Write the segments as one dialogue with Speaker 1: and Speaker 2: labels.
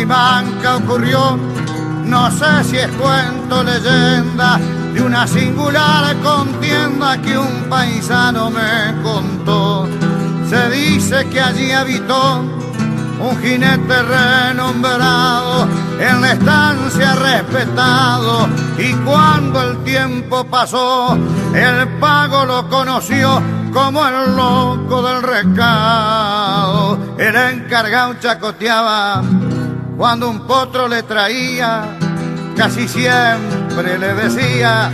Speaker 1: en Vallimanca ocurrió, no sé si es cuento leyenda, de una singular contienda que un paisano me contó. Se dice que allí habitó un jinete renombrado, en la estancia respetado, y cuando el tiempo pasó, el pago lo conoció como el loco del recado. El encargado chacoteaba cuando un potro le traía, casi siempre le decía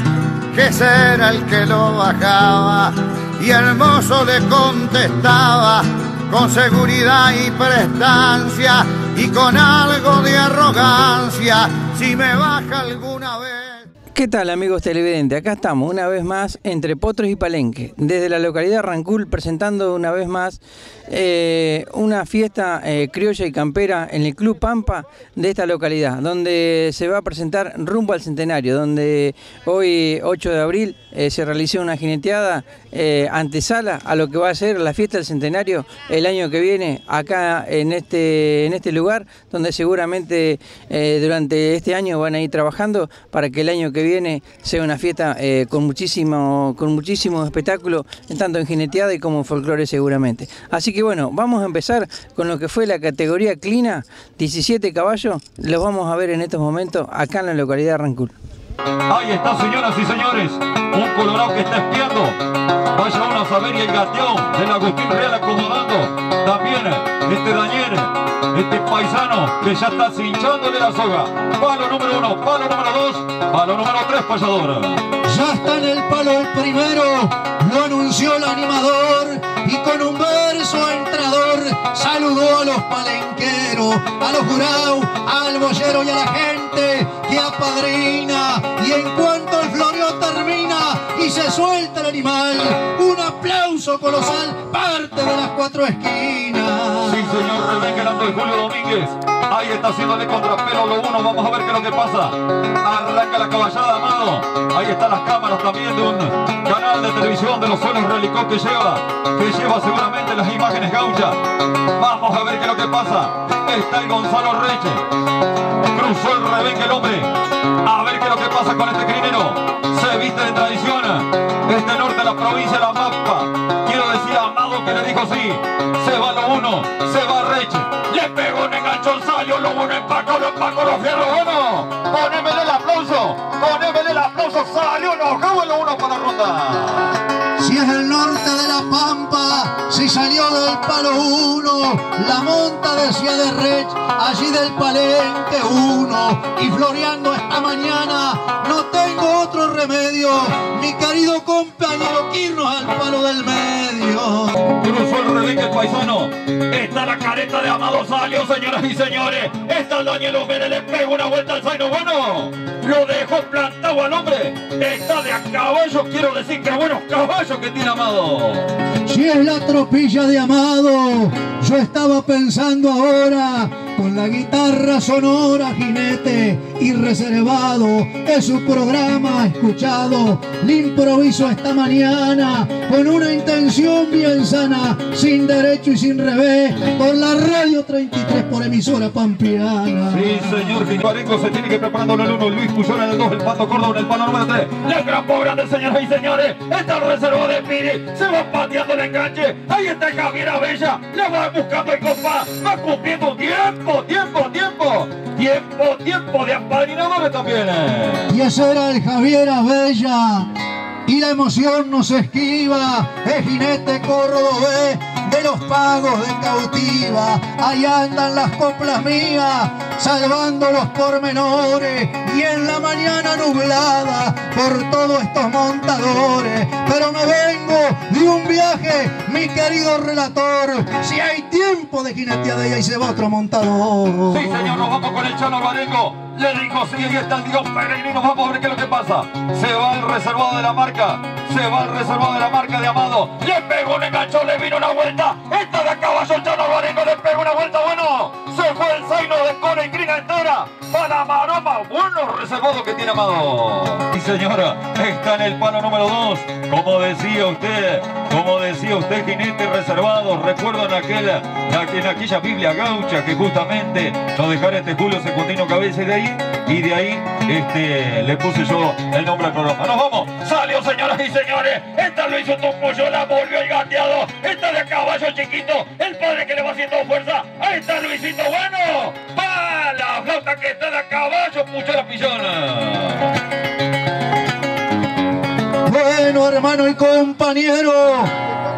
Speaker 1: que ese era el que lo bajaba. Y el mozo le contestaba con seguridad y prestancia y con algo de arrogancia, si me baja alguna vez.
Speaker 2: ¿Qué tal amigos televidentes? Acá estamos una vez más entre Potros y Palenque, desde la localidad Rancul presentando una vez más eh, una fiesta eh, criolla y campera en el Club Pampa de esta localidad, donde se va a presentar rumbo al centenario, donde hoy 8 de abril eh, se realizó una jineteada antesala a lo que va a ser la fiesta del centenario el año que viene acá en este, en este lugar, donde seguramente durante este año van a ir trabajando para que el año que viene sea una fiesta con muchísimo, con muchísimo espectáculo, tanto en jineteada y como en folclore seguramente. Así que bueno, vamos a empezar con lo que fue la categoría Clina, 17 caballos, los vamos a ver en estos momentos acá en la localidad de Rancul.
Speaker 3: Ahí está, señoras y señores, un colorado que está espiando. Vaya uno a saber y el gateón del Agustín Real acomodando. También este Daniel, este paisano que ya está cinchándole la soga. Palo número uno, palo número dos, palo número tres, payador.
Speaker 4: Ya está en el palo el primero, lo anunció el animador y con un verso entrador saludó a los palenqueros, a los jurados, al boyero y a la gente que apadrina. Y en cuanto el florio termina y se suelta el animal, un aplauso colosal parte de las cuatro esquinas.
Speaker 3: Sí, señor, revenganando el Julio Domínguez. Ahí está haciéndole contrapelo lo uno. Vamos a ver qué es lo que pasa. Arranca la caballada, amado. Ahí están las cámaras también de un de televisión de los suelos relicó que lleva, que lleva seguramente las imágenes gauchas. Vamos a ver qué es lo que pasa. Está el Gonzalo Reche. Cruzó el rebenque el hombre. A ver qué es lo que pasa con este crinero. Se viste de tradición. Este norte de la provincia La Mapa. Quiero decir a Amado que le dijo sí. Se va lo uno. Se va Reche. Le pegó un enganchón salió lo uno empacó, lo empacó, lo fierro bueno. Ponémele el aplauso. El. Salió enojado lo uno para la ronda.
Speaker 4: Si es el norte de la Pampa, si salió del palo uno, la monta decía de Rech, allí del palenque uno, y floreando esta mañana, no tengo otro remedio, mi querido compañero, que irnos al palo del medio.
Speaker 3: Cruzó el paisano. Está la careta de Amado Salio, señoras y señores. Está el Daniel Omere, le pega una vuelta al zaino. Bueno, lo dejó plantado al hombre. Está de a caballo, quiero decir que buenos caballos tiene Amado.
Speaker 4: Si es la tropilla de Amado, yo estaba pensando ahora con la guitarra sonora, jinete y reservado, es su programa escuchado, le improviso esta mañana con una intención bien sana, sin derecho y sin revés, por la radio 33 por emisora pampeana.
Speaker 3: Sí, señor Fiparenco se tiene que preparando en el 1, Luis Puyol en el 2, el Pato Córdoba en el palo número 3. La gran grande, señoras y señores. Está el reservado de Se va pateando el enganche. Ahí está Javier Abella, le va buscando el compás, va cumpliendo tiempo, tiempo, tiempo. Tiempo, tiempo de apadrinadores también.
Speaker 4: Y ese era el Javier Abella. Y la emoción no se esquiva, el jinete cordobés de los pagos de cautiva. Ahí andan las coplas mías, salvando los pormenores. Y en la mañana nublada por todos estos montadores. Pero me vengo de un viaje, mi querido relator. Si hay tiempo de jineteada y ahí se va otro montador.
Speaker 3: Sí, señor, nos vamos con el Chano Barengo. Le dijo, sí, ahí está el Dios peregrino. Vamos a ver qué es lo que pasa. Se va el reservado de la marca. Se va el reservado de la marca de Amado. Le pegó un engancho, le vino una vuelta. Esta de caballo Chano Barengo le pegó una vuelta. Bueno, se dejó el zaino de cola y crina entera para Maroma. Bueno reservado que tiene Amado. Y señora, está en el palo número 2. Como decía usted, como decía usted, jinete reservado. Recuerdo en, aquel, en aquella Biblia gaucha que justamente nos dejara este Julio Secundino Cabeza y de ahí, y de ahí este, le puse yo el nombre al programa. ¡Nos vamos! ¡Salió, señoras y señores! Esta lo hizo Topoyo, la volvió el gateado. Esta de caballo chiquito, el padre que le va haciendo fuerza. Ahí está Luisito Bueno. ¡Pa! La flauta que está de caballo, pucha la pillona.
Speaker 4: Bueno, hermano y compañero,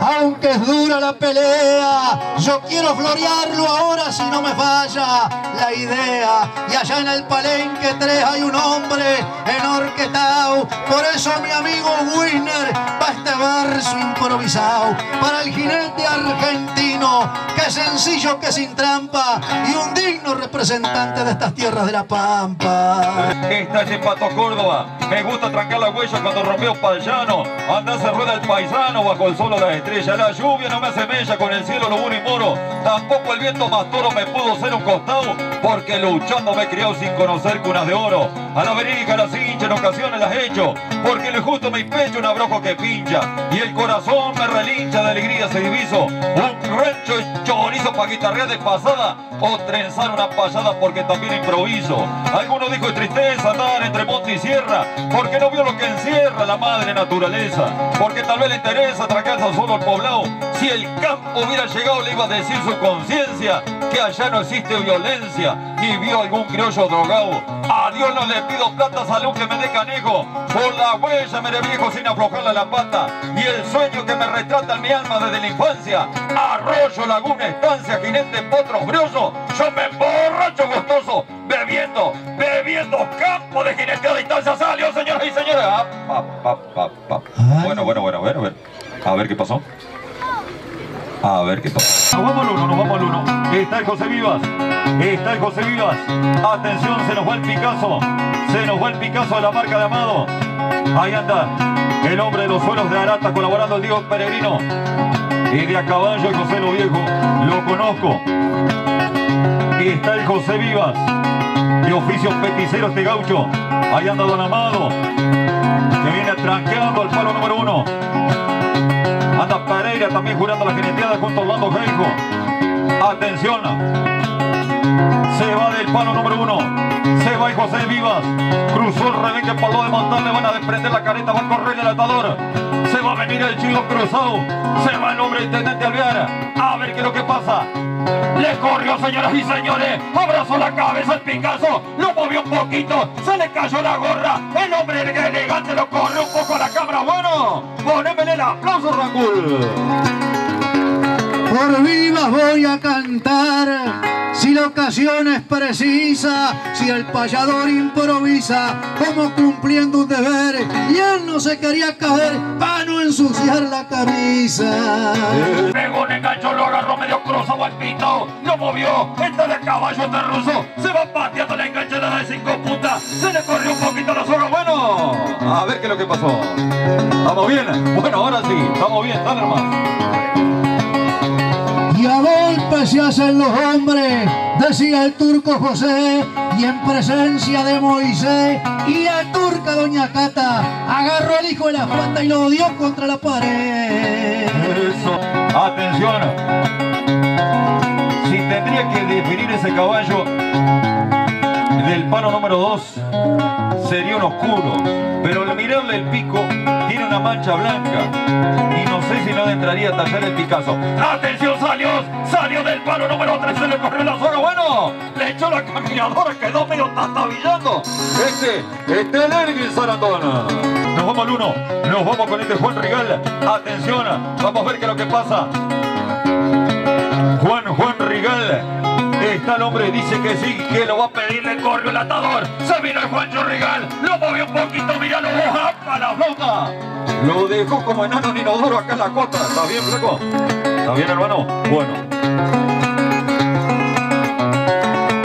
Speaker 4: aunque es dura la pelea, yo quiero florearlo ahora si no me falla la idea. Y allá en el palenque tres hay un hombre enorquetado. Por eso mi amigo este verso improvisado para el jinete argentino, que sencillo que sin trampa y un digno representante de estas tierras de la Pampa.
Speaker 3: Esta es Pato Córdoba. Me gusta trancar la huella cuando rompió Payano. Anda se rueda el paisano bajo el sol de la estrella. La lluvia no me hace mella con el cielo lo y moro. Tampoco el viento más toro me pudo ser un costado. Porque luchando me he criado sin conocer cunas de oro. A la verica las hincha en ocasiones las hecho. Porque le justo mi pecho un abrojo que pincha. Y el corazón me relincha de alegría se diviso. Un rancho chorizo pa' guitarrear de pasada. O trenzar una payada porque también improviso. Alguno dijo tristeza andar entre monte y sierra. Porque no vio lo que encierra la madre naturaleza. Porque tal vez le interesa tragarse solo al poblado. Si el campo hubiera llegado le iba a decir su conciencia que allá no existe violencia. Ni vio algún criollo drogado. A Dios no le pido plata, salud que me dé canejo. Por la huella me viejo sin aflojarle la pata. Y el sueño que me retrata en mi alma desde la infancia. Arroyo, laguna, estancia, jinete, potro, brioso. Yo me emborracho gustoso. Bebiendo, bebiendo campo de jinete a distancia. Salió, señoras y señores. Ah, pa, pa, pa, pa. Bueno, bueno, bueno, a ver, a ver. A ver qué pasó. A ver qué pasó. Nos vamos al uno, nos vamos al uno. Está el José Vivas. Está el José Vivas. Atención, se nos va el Picasso. Se nos va el Picasso de la marca de Amado. Ahí anda el hombre de los suelos de Arata colaborando el Diego Peregrino. Y de a caballo el José Lo Viejo. Lo conozco. Está el José Vivas. De oficio peticero este gaucho. Ahí anda Don Amado. Que viene tranqueando al palo número uno. Anda Pereira también jurando la jineteada junto a Orlando Geijo. Atención. Se va del palo número uno. Se va el José Vivas. Cruzó el rebenque palo de montar. Le van a desprender la careta. Va a correr el atador. Se va a venir el chilo cruzado. Se va el hombre intendente Alvear. A ver qué es lo que pasa. Le corrió, señoras y señores. Abrazó la cabeza el Picasso. Lo movió un poquito. Se le cayó la gorra. El hombre elegante lo corrió un poco a la cámara. Bueno, ponémele el aplauso, Rangul.
Speaker 4: Por vivas voy a cantar. Si la ocasión es precisa, si el payador improvisa, como cumpliendo un deber, y él no se quería caer para no ensuciar la camisa.
Speaker 3: Pegó un engancho, lo agarró medio cruzado al pito, lo movió, este de caballo, este ruso, se va pateando la enganchada de cinco puntas, se le corrió un poquito la soga, bueno, a ver qué es lo que pasó. ¿Estamos bien? Bueno, ahora sí, estamos bien, dale hermano.
Speaker 4: Y a se hacen los hombres, decía el turco José, y en presencia de Moisés y la turca doña Cata, agarró al hijo de la Juanta y lo dio contra la pared.
Speaker 3: Eso, atención. Si tendría que definir ese caballo del palo número 2, sería un oscuro. Pero al mirarle el pico, una mancha blanca. Y no sé si no entraría a tallar el Picasso. ¡Atención, salió! ¡Salió del palo número 3! ¡Se le corrió la zona! ¡Bueno! Le echó la caminadora, quedó medio tatabillando. Este, este es el Sarandón. Nos vamos al uno. Nos vamos con este Juan Rigal. ¡Atención! Vamos a ver qué es lo que pasa. Juan, Juan Rigal. Está el hombre, dice que sí, que lo va a pedir, le corrió el atador. Se vino el Juancho Rigal, lo movió un poquito, míralo, para la flauta. Lo dejó como enano en inodoro acá en la cota. ¿Está bien, flaco? ¿Está bien, hermano? Bueno.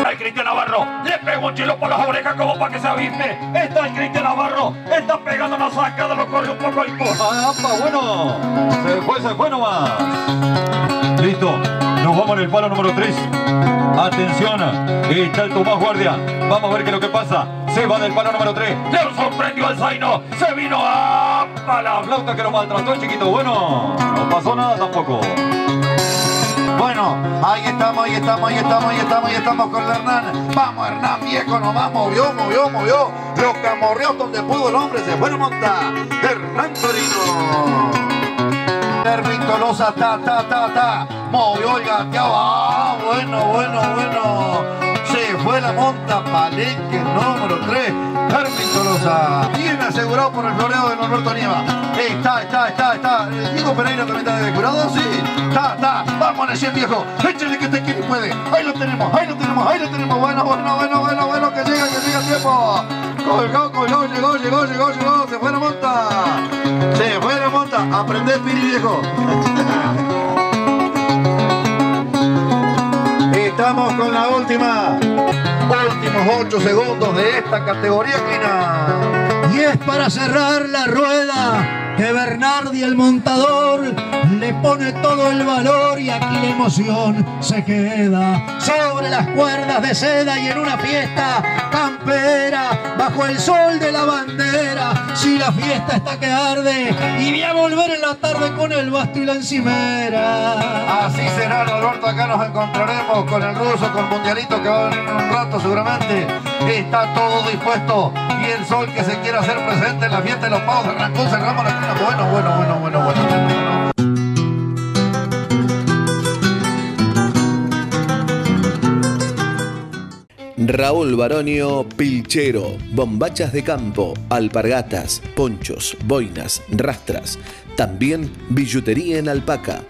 Speaker 3: El Cristian Navarro le pegó un chilo por las orejas como para que se avispe. Está el Cristian Navarro, está pegando una sacada, lo corre un poco al ¡Ah, bueno! Se fue, se fue nomás. Listo. Vamos en el palo número 3. Atención, está el Tomás Guardia. Vamos a ver qué es lo que pasa. Se va del palo número 3. Le sorprendió al Zaino. Se vino a la flauta que lo maltrató el chiquito. Bueno, no pasó nada tampoco.
Speaker 5: Bueno, ahí estamos, ahí estamos, ahí estamos, ahí estamos, ahí estamos con el Hernán. Vamos, Hernán, viejo, nomás movió, movió, movió. Lo camorreó donde pudo el hombre, se fue a monta. Hernán Torino. Erwin Tolosa, ta, ta, ta, ta. Movió el gateado. Ah, bueno, bueno, bueno. Se fue la monta Palenque, número 3. Erwin Tolosa. Bien asegurado por el floreo de Norberto Nieva. Está, está, está, está. Diego Pereira también está de curado, sí. Está, está. Vamos, Necien viejo. Échale que te quiere y puede. Ahí lo tenemos, ahí lo tenemos, ahí lo tenemos. Bueno, bueno, bueno, bueno, bueno. Que llega, que llega el tiempo. Colgó, colgó, llegó, llegó, llegó, llegó. Se fue la monta. Se fue la monta. Aprende, Piri viejo. Estamos con la última. Últimos 8 segundos de esta categoría, Clina.
Speaker 4: Y es para cerrar la rueda que Bernardi el montador le pone todo el valor y aquí la emoción se queda sobre las cuerdas de seda y en una fiesta campera bajo el sol de la bandera si la fiesta está que arde y voy a volver en la tarde con el basto y la encimera
Speaker 5: Así será, Alberto. Acá nos encontraremos con el ruso, con Mundialito que va a venir en un rato seguramente. Está todo dispuesto y el sol que se quiere hacer presente en la fiesta de los pavos de Rancón. Cerramos la esquina. Bueno, bueno, bueno, bueno, bueno. bueno.
Speaker 6: Raúl Baronio Pilchero, bombachas de campo, alpargatas, ponchos, boinas, rastras, también billutería en alpaca.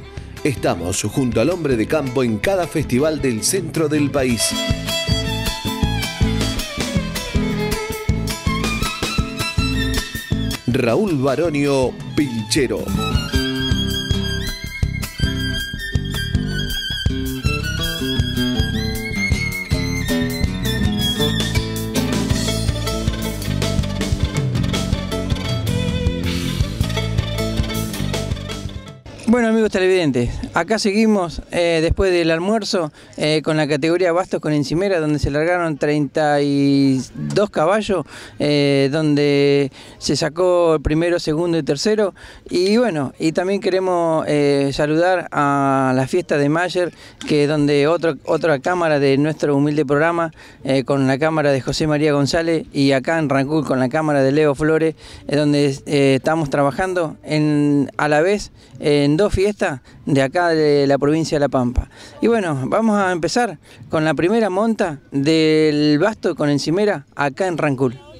Speaker 6: Estamos junto al hombre de campo en cada festival del centro del país. Raúl Baronio Pilchero.
Speaker 2: Televidentes, acá seguimos eh, después del almuerzo eh, con la categoría Bastos con Encimera donde se largaron 32 caballos, eh, donde se sacó el primero, segundo y tercero. Y bueno, y también queremos saludar a la fiesta de Mayer, que donde otro, otra cámara de nuestro humilde programa con la cámara de José María González y acá en Rancul con la cámara de Leo Flores, donde estamos trabajando en, a la vez en dos fiestas de acá de la provincia de La Pampa. Y bueno, vamos a empezar con la primera monta del Basto con Encimera acá en Rancul.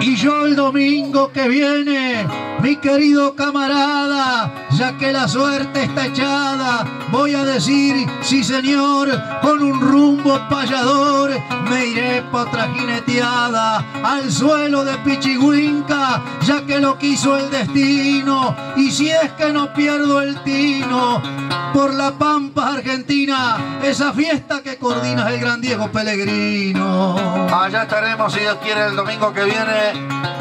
Speaker 4: Y yo el domingo que viene, mi querido camarada, ya que la suerte está echada, voy a decir, sí señor, con un rumbo payador, me iré pa' otra jineteada, al suelo de Pichigüinca, ya que lo quiso el destino, y si es que no pierdo el tino, por la Pampa Argentina, esa fiesta que coordina el gran Diego Pellegrino.
Speaker 5: Allá estaremos, si Dios quiere, el domingo que viene.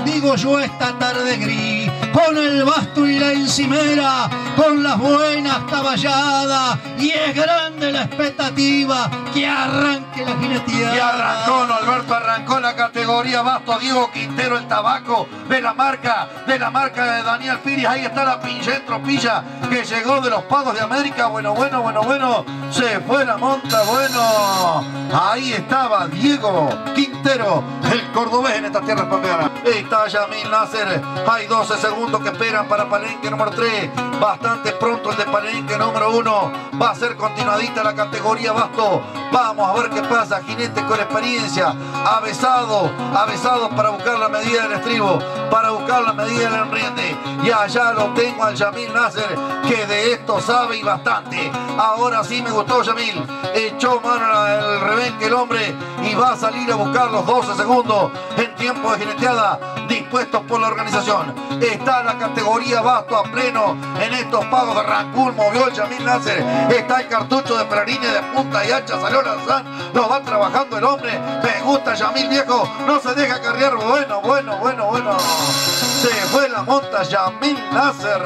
Speaker 4: Digo yo esta tarde gris, con el basto y la encimera, con las buenas caballadas, y es grande la expectativa que arranque la jineteada.
Speaker 5: Y arrancó, no, Alberto arrancó la categoría Basto Diego Quintero, el tabaco de la marca, de la marca de Daniel Piris. Ahí está la pinche tropilla que llegó de los pagos de América. Bueno, bueno, bueno, bueno. Se fue la monta, bueno. Ahí estaba Diego Quintero, el cordobés en esta tierra pampeana. Está Yamil Nasser. Hay 12 segundos que esperan para Palenque número 3. Bastante pronto el de Palenque número 1. Va a ser continuadita la categoría Basto. Vamos a ver qué pasa. Jinete con experiencia. Avesado, avesado para buscar la medida del estribo. Para buscar la medida del enriende. Y allá lo tengo al Yamil Nasser. Que de esto sabe y bastante. Ahora sí me gustó Yamil. Echó mano al rebenque el hombre. Y va a salir a buscar los 12 segundos. En tiempo de jineteada. Dispuestos por la organización. Está la categoría Basto a pleno. En estos pagos de Rancún movió el Yamil Nasser. Está el cartucho de Perarine de punta y hacha. Salió Lanzán. Lo va trabajando el hombre. Me gusta Yamil viejo. No se deja cargar. Bueno, bueno, bueno, bueno. Se fue la monta Yamil Nasser.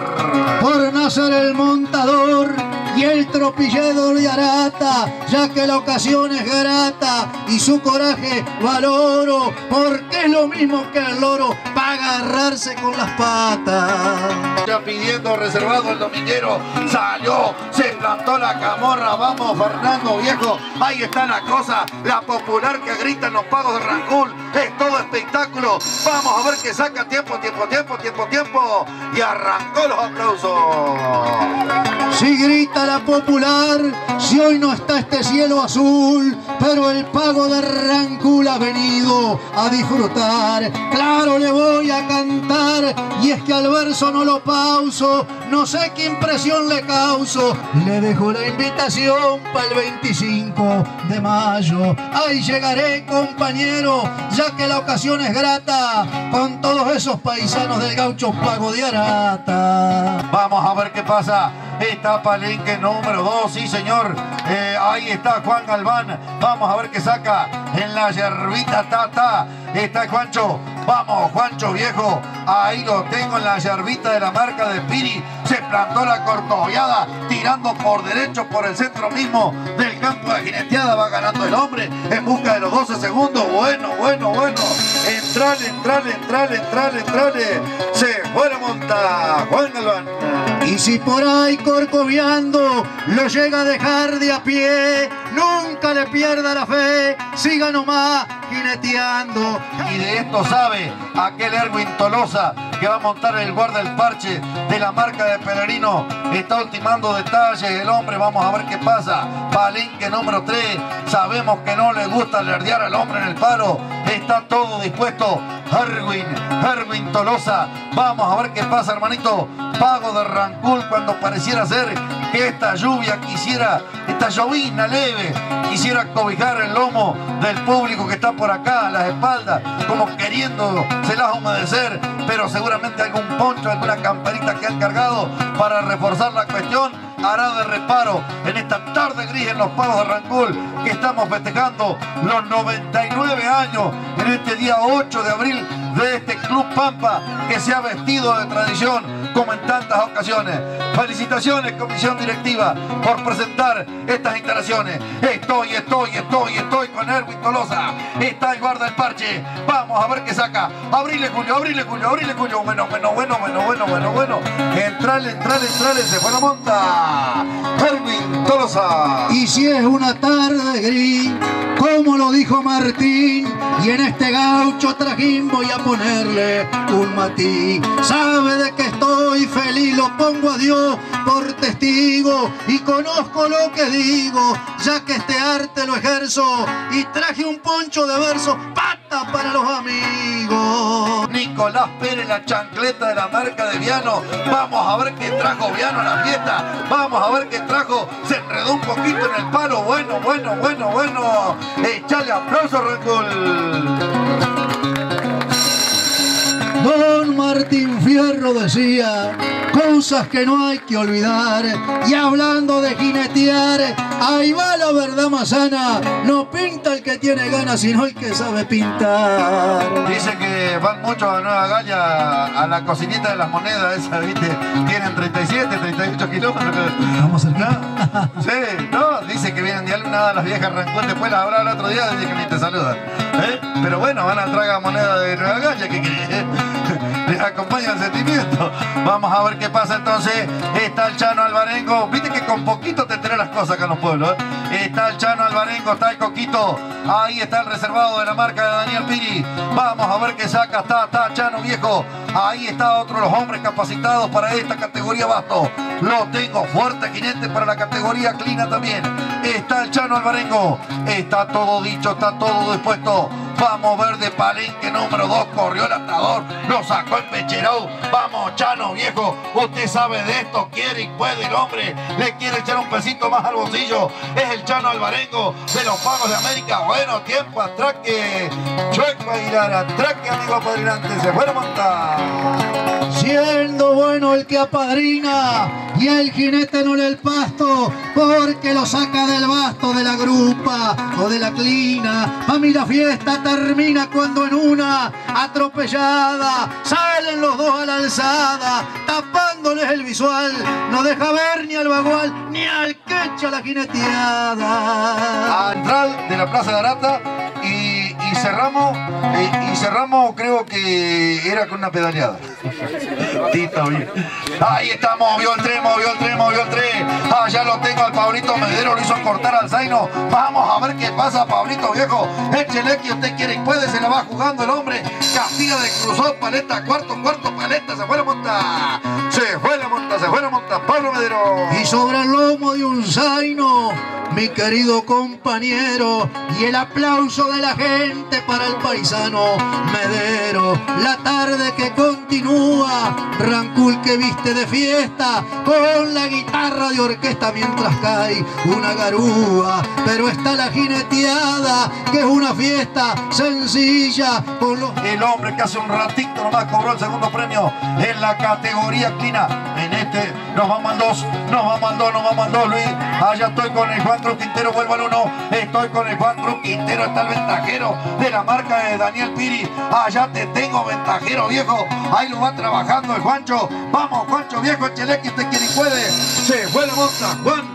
Speaker 4: Por nacer el montador, y el tropilledo de Arata, ya que la ocasión es grata y su coraje valoro, porque es lo mismo que el loro para agarrarse con las patas.
Speaker 5: Ya pidiendo reservado el dominguero, salió, se plantó la camorra, vamos Fernando viejo, ahí está la cosa, la popular que gritan los pagos de Rancul, es todo espectáculo, vamos a ver que saca tiempo, tiempo, tiempo, tiempo, tiempo, y arrancó los aplausos.
Speaker 4: Si grita la popular, si hoy no está este cielo azul, pero el pago de Rancul ha venido a disfrutar. Claro, le voy a cantar, y es que al verso no lo pauso, no sé qué impresión le causo. Le dejo la invitación para el 25 de mayo. Ahí llegaré, compañero, ya que la ocasión es grata, con todos esos paisanos del gaucho pago de Arata.
Speaker 5: Vamos a ver qué pasa. Está Palenque número 2, sí señor. Eh, ahí está Juan Galván. Vamos a ver qué saca en la yerbita tata. Está Juancho. Vamos, Juancho viejo. Ahí lo tengo en la yerbita de la marca de Piri. Se plantó la corcoviada, tirando por derecho por el centro mismo del campo de jineteada. Va ganando el hombre en busca de los 12 segundos. Bueno, bueno, bueno. Entrale, entrale, entrale, entrale, entrale. Se fue la monta. Juan Galván.
Speaker 4: Y si por ahí corcoviando lo llega a dejar de a pie, nunca le pierda la fe, siga nomás jineteando.
Speaker 5: Y de esto sabe aquel Erwin Tolosa que va a montar el guarda el parche de la marca de Pellerino. Está ultimando detalles el hombre, vamos a ver qué pasa. Palenque número 3, sabemos que no le gusta lerdear al hombre en el palo. Está todo dispuesto. Erwin, Erwin Tolosa. Vamos a ver qué pasa, hermanito. Pago de Rancul cuando pareciera ser que esta lluvia quisiera, esta llovina leve, quisiera cobijar el lomo del público que está por acá, a las espaldas, como queriendo se las humedecer, pero seguramente algún poncho, alguna camperita que han cargado para reforzar la cuestión hará de reparo en esta tarde gris en los pagos de Rancul que estamos festejando los 99 años en este día 8 de abril de este Club Pampa que se ha vestido de tradición como en tantas ocasiones. Felicitaciones, comisión directiva, por presentar estas instalaciones. Estoy, estoy, estoy, estoy con Erwin Tolosa. Está el guarda del parche. Vamos a ver qué saca. Abrile, Julio, abrile, Julio, abrile, Julio. Bueno, bueno, bueno, bueno, bueno, bueno, bueno. Entrale, entrale, entrale. Se fue la monta. Erwin Tolosa.
Speaker 4: Y si es una tarde gris, como lo dijo Martín, y en este gaucho trajín voy a ponerle un matí. Sabe de que estoy feliz, lo pongo a Dios por testigo y conozco lo que digo, ya que este arte lo ejerzo y traje un poncho de verso, pata para los amigos.
Speaker 5: Nicolás Pérez, la chancleta de la marca de Viano. Vamos a ver qué trajo Viano a la fiesta. Vamos a ver qué trajo. Se enredó un poquito en el palo. Bueno, bueno, bueno, bueno. Echale aplauso, Rancul.
Speaker 4: Don Martín Fierro decía cosas que no hay que olvidar. Y hablando de jinetear, ahí va la verdad mazana. No pinta el que tiene ganas, sino el que sabe pintar.
Speaker 5: Dice que van mucho a Nueva Galla a la cocinita de las monedas, esa, ¿viste? Tienen 37, 38 kilómetros.
Speaker 4: Vamos cerca.
Speaker 5: Sí, no, dice que vienen de alguna de las viejas Rancul, después las habrá el otro día, dice que ni te saludan. ¿Eh? Pero bueno, van a traga moneda de Nueva Galla, que querés? Les acompaña el sentimiento. Vamos a ver qué pasa entonces. Está el Chano Alvarengo. Viste que con poquito te trae las cosas acá en los pueblos. ¿eh? Está el Chano Alvarengo, está el Coquito. Ahí está el reservado de la marca de Daniel Piri. Vamos a ver qué saca. Está, está Chano viejo. Ahí está otro de los hombres capacitados para esta categoría basto. Lo tengo fuerte, jinete para la categoría clina también. Está el Chano Alvarengo. Está todo dicho, está todo dispuesto. Vamos verde palenque número 2. Corrió el atador. Lo sacó el pecherón. Vamos, Chano viejo. Usted sabe de esto. Quiere y puede el hombre. Le quiere echar un pesito más al bolsillo. Es el Chano Alvarengo de los Pagos de América. Bueno, tiempo, atraque. Chueco Aguilar, atraque, amigo padrinante. Se fue a montar.
Speaker 4: Siendo buen bueno el que apadrina y el jinete no le el pasto porque lo saca del basto de la grupa o de la clina. A mí la fiesta termina cuando en una atropellada salen los dos a la alzada tapándoles el visual. No deja ver ni al bagual ni al que echa la jineteada.
Speaker 5: A entrar de la Plaza de Arata y, cerramos, eh, y cerramos creo que era con una pedaleada. Ahí está, movió el tren, movió el tren, movió el tren. Ah, ya lo tengo al Pablito Medero, lo hizo cortar al Zaino. Vamos a ver qué pasa, Pablito viejo. Échele que usted quiere y puede, se la va jugando el hombre. Castilla de cruzó, paleta, cuarto, cuarto, paleta, se fue la monta. Se fue la monta, se fue la monta, Pablo Medero.
Speaker 4: Y sobre el lomo de un zaino, mi querido compañero, y el aplauso de la gente para el paisano Medero. La tarde que continúa, Rancul que viste de fiesta, con la guitarra de orquesta mientras cae una garúa. Pero está la jineteada, que es una fiesta sencilla, con los
Speaker 5: El hombre que hace un ratito nomás cobró el segundo premio en la categoría clina. En este nos vamos al 2, nos vamos al 2, nos vamos al 2, Luis. Allá estoy con el Juan Cruz Quintero, vuelvo al 1. Estoy con el Juan Cruz Quintero, está el ventajero de la marca de Daniel Piri. Allá te tengo, ventajero viejo. Ahí lo va trabajando el Juancho. Vamos, Juancho viejo, Chelequi, usted quiere y puede. Se fue la monta, Juan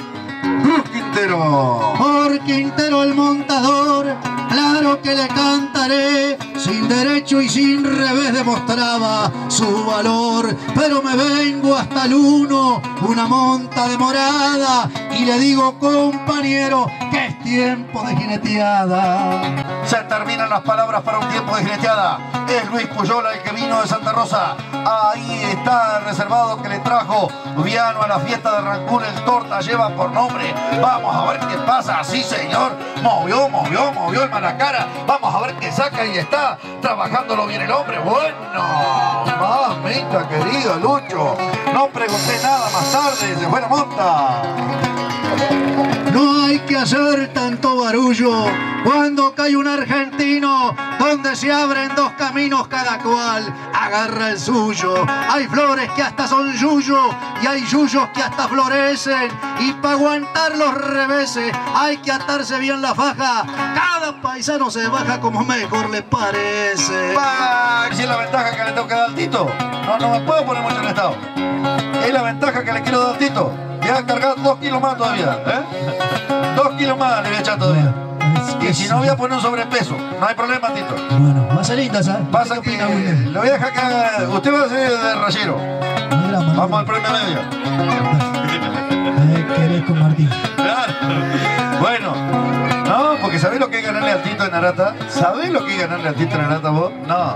Speaker 5: Quintero.
Speaker 4: Por Quintero el montador, claro que le cantaré, sin derecho y sin revés demostraba su valor, pero me vengo hasta el uno, una monta de morada, y le digo compañero que es tiempo de jineteada.
Speaker 5: Se terminan las palabras para un tiempo de jineteada. Es Luis Puyola el que vino de Santa Rosa. Ahí está el reservado que le trajo Viano a la fiesta de Rancún. El torta lleva por nombre. Vamos a ver qué pasa. Sí, señor. Movió, movió, movió el Maracara. Vamos a ver qué saca y está trabajándolo bien el hombre. Bueno, mamita querido Lucho. No pregunté nada más tarde. Se fue la monta.
Speaker 4: No hay que hacer tanto barullo cuando cae un argentino donde se abren dos caminos cada cual agarra el suyo. Hay flores que hasta son yuyo y hay yuyos que hasta florecen y para aguantar los reveses hay que atarse bien la faja. Cada paisano se baja como mejor le parece.
Speaker 5: Pa, Si es la ventaja que le tengo que dar al. No, no me puedo poner mucho en estado. Es la ventaja que le quiero dar al Tito. Voy a dos kilos más todavía. ¿eh? Dos kilos más le voy a echar todavía. Y si no voy a poner un sobrepeso. No hay problema, Tito.
Speaker 4: Bueno, va a ser linda esa.
Speaker 5: Pasa que lo voy a dejar que usted va a ser de rayero. Vamos al premio medio.
Speaker 4: Eh, querés con Martín.
Speaker 5: Claro. Bueno, no, porque ¿sabés lo que es ganarle al Tito en Arata? ¿Sabés lo que es ganarle al Tito en Arata vos? No.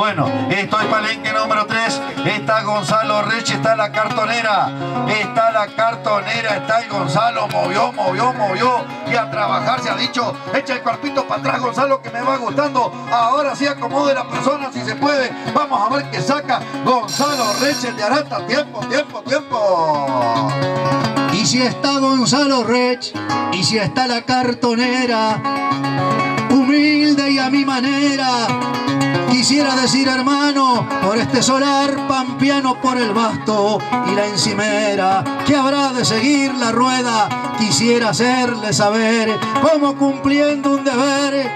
Speaker 5: Bueno, estoy palenque número 3. Está Gonzalo Reche, está la cartonera. Está la cartonera, está el Gonzalo. Movió, movió, movió. Y a trabajar se ha dicho. Echa el cuerpito para atrás, Gonzalo, que me va gustando. Ahora sí acomode la persona si se puede. Vamos a ver qué saca Gonzalo Reche de Arata. Tiempo, tiempo, tiempo.
Speaker 4: Y si está Gonzalo Rech, y si está la cartonera, humilde y a mi manera, quisiera decir hermano, por este solar pampiano, por el basto y la encimera, que habrá de seguir la rueda, quisiera hacerle saber, como cumpliendo un deber,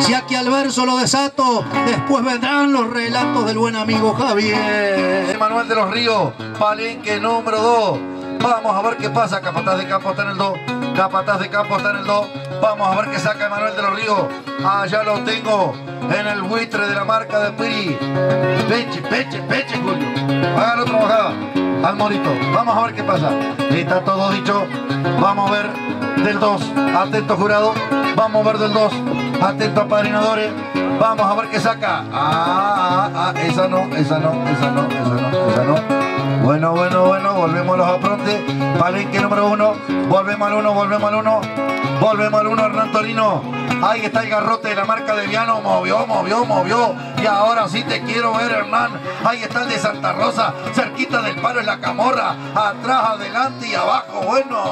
Speaker 4: si aquí al verso lo desato, después vendrán los relatos del buen amigo Javier.
Speaker 5: Manuel de los Ríos, Palenque número 2. Vamos a ver qué pasa. Capataz de campo está en el 2. Capataz de campo está en el 2. Vamos a ver qué saca Manuel de los Ríos. Allá lo tengo en el buitre de la marca de Piri. Peche, peche, peche, Julio. Hagan otra bajada al morito. Vamos a ver qué pasa. Está todo dicho. Vamos a ver del 2. Atento jurado. Vamos a ver del 2. Atento apadrinadores. Vamos a ver qué saca. Ah, ah, ah, esa no, esa no, esa no, esa no, esa no. Bueno, bueno, bueno, volvemos a los aprontes. Palenque número uno. Volvemos al uno, volvemos al uno. Volvemos al uno, Hernán Torino. Ahí está el garrote de la marca de Viano. Movió, movió, movió. Y ahora sí te quiero ver, Hernán. Ahí está el de Santa Rosa. Cerquita del paro en la camorra. Atrás, adelante y abajo. Bueno,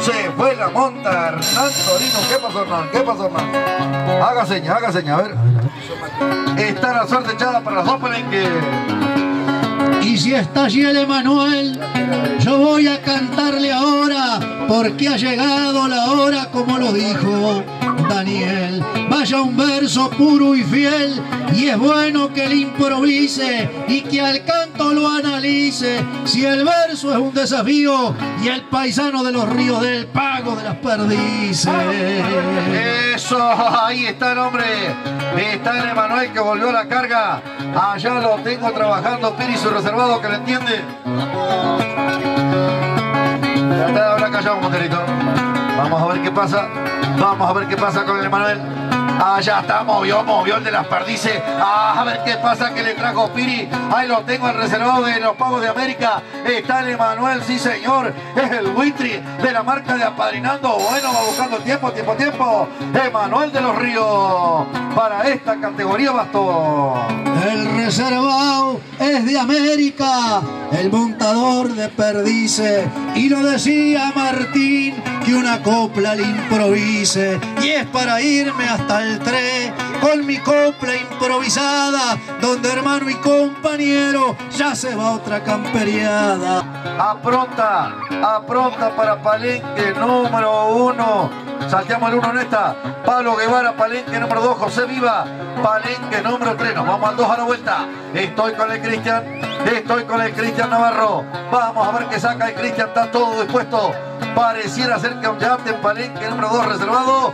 Speaker 5: se fue la monta, Hernán Torino. ¿Qué pasó, Hernán? ¿Qué pasó, Hernán? Haga seña, haga seña. A ver. Está la suerte echada para las dos Palenque.
Speaker 4: Y si está allí el Emanuel, yo voy a cantarle ahora, porque ha llegado la hora, como lo dijo Daniel. Vaya un verso puro y fiel, y es bueno que le improvise y que al canto lo analice. Si el verso es un desafío y el paisano de los ríos del pago de las perdices.
Speaker 5: Eso, ahí está el hombre. Está el Emanuel que volvió a la carga. Allá lo tengo trabajando, Piri, su reservado que le entiende. Vamos a ver qué pasa. Vamos a ver qué pasa con el Emanuel. Ya está, movió, movió el de las perdices. Ah, a ver qué pasa que le trajo Piri. Ahí lo tengo el reservado de los Pagos de América. Está el Emanuel, sí señor. Es el Witri de la marca de Apadrinando. Bueno, va buscando tiempo, tiempo, tiempo. Emanuel de los Ríos. Para esta categoría bastó.
Speaker 4: El reservado es de América, el montador de perdices. Y lo decía Martín, que una copla le improvise. Y es para irme hasta el tren con mi copla improvisada, donde hermano y compañero ya se va otra camperiada.
Speaker 5: Apronta, apronta para Palenque número uno. Salteamos el uno en esta. Pablo Guevara, Palenque número dos. José Viva, Palenque número tres. Nos vamos al dos a la vuelta. Estoy con el Cristian. Estoy con el Cristian Navarro. Vamos a ver qué saca el Cristian. Está todo dispuesto. Pareciera ser que aunque en Palenque número dos reservado.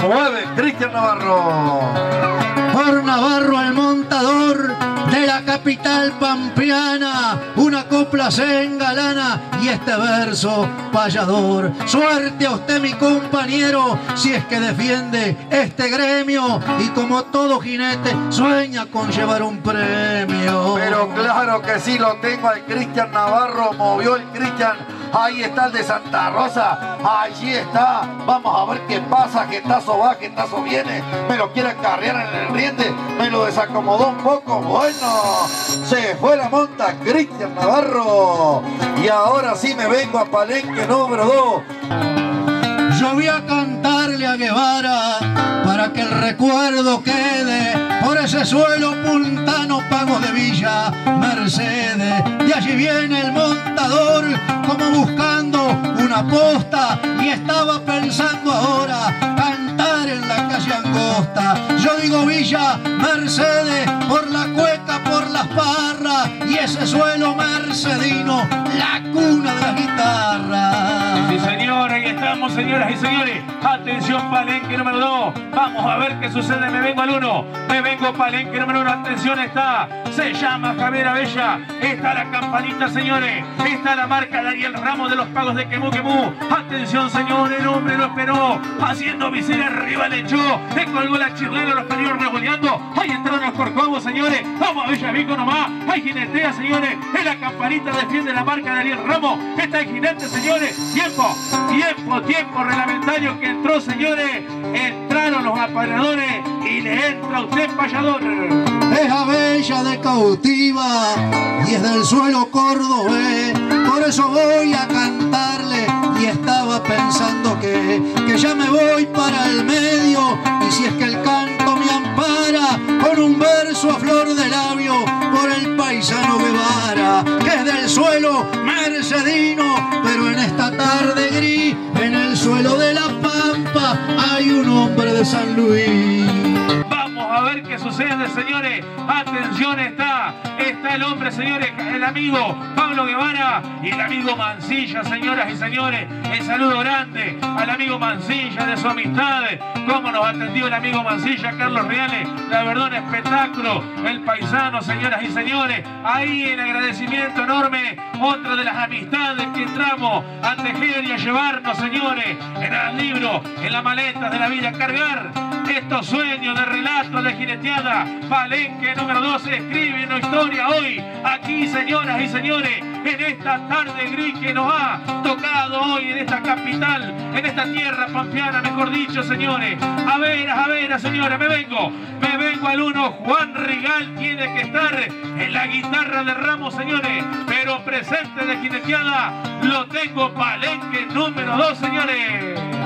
Speaker 5: Mueve Cristian Navarro.
Speaker 4: Navarro el montador de la capital pampeana, una copla se engalana y este verso payador. Suerte a usted mi compañero, si es que defiende este gremio y como todo jinete sueña con llevar un premio.
Speaker 5: Pero claro que sí lo tengo al Cristian Navarro, movió el Cristian. Ahí está el de Santa Rosa, allí está. Vamos a ver qué pasa, qué tazo va, qué tazo viene. Me lo quiere carrear en el me lo desacomodó un poco. Bueno, se fue la monta Cristian Navarro. Y ahora sí me vengo a Palenque número 2.
Speaker 4: Yo voy a cantarle a Guevara para que el recuerdo quede por ese suelo puntano pago de Villa Mercedes. Y allí viene el montador como buscando una posta y estaba pensando ahora cantar en la calle Angosta. Yo digo Villa Mercedes por la cueca, por las parras y ese suelo mercedino, la cuna de la guitarra.
Speaker 7: Sí, señor, ahí estamos, señoras y señores. Atención, Palenque número 2. Vamos a ver qué sucede. Me vengo al 1. Me vengo, Palenque número 1. Atención, está. Se llama Javier Abella. Está la campanita, señores. Está la marca Daniel Ramos de los pagos de Quemú Quemú. Atención, señor. El hombre lo esperó. Haciendo visera arriba le echó. Le colgó la chirlera, los peleó regoleando. Ahí entraron los corcovos, señores. Vamos a Villavico nomás. Hay jinetea, señores. En la campanita defiende la marca Daniel Ramos. Está el jinete, señores. Tiempo, tiempo, tiempo reglamentario que entró, señores. Entraron los apagadores y le entra usted payador.
Speaker 4: Es Abella de cautiva y es del suelo cordobés. Por eso voy a cantarle y estaba pensando que, que ya me voy para el medio. Y si es que el canto me ampara con un verso a flor de labio por el paisano Guevara, que es del suelo mercedino, pero en esta tarde gris, en el suelo de San Luis.
Speaker 7: A ver qué sucede, señores. Atención, está, está el hombre, señores, el amigo Pablo Guevara y el amigo Mancilla, señoras y señores. El saludo grande al amigo Mancilla de su amistad. Cómo nos atendió el amigo Mancilla, Carlos Reales. La verdad, un espectáculo. El paisano, señoras y señores. Ahí el agradecimiento enorme. Otra de las amistades que entramos a tejer y a llevarnos, señores, en el libro, en la maleta de la vida, cargar estos sueños de relato de jineteada. Palenque número 12 escribe una historia hoy, aquí señoras y señores, en esta tarde gris que nos ha tocado hoy en esta capital, en esta tierra pampeana, mejor dicho, señores. A ver, a ver, señores, me vengo, me vengo al uno. Juan Rigal tiene que estar en la guitarra de Ramos, señores, pero presente de jineteada lo tengo Palenque número 2, señores.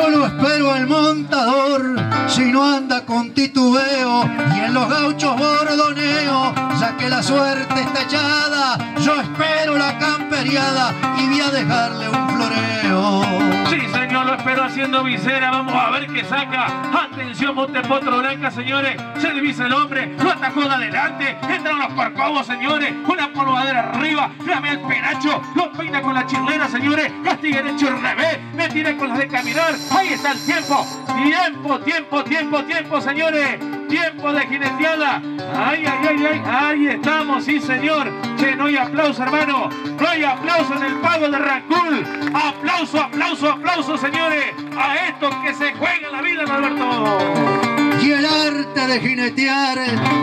Speaker 4: Solo espero al montador si no anda con titubeo y en los gauchos bordoneo, ya que la suerte está echada, yo espero la camperiada y voy a dejarle un floreo.
Speaker 7: Lo espero haciendo visera. Vamos a ver qué saca. Atención, Montepotro Blanca, señores. Se divisa el hombre. Lo atajó de adelante. Entran los corcovos, señores. Una polvadera arriba. Dame el penacho. Lo peina con la chirlera, señores. Castiga derecho y revés. Me tira con las de caminar. Ahí está el tiempo. Tiempo, tiempo, tiempo, tiempo, señores. Tiempo de jineteada. Ay, ay, ay, ay. Ahí estamos, sí, señor. Che, no hay aplauso, hermano. No hay aplauso en el pago de Rancul. Aplauso, aplauso, aplauso, señores. A estos que se juegan la vida, Alberto.
Speaker 4: Y el arte de jinetear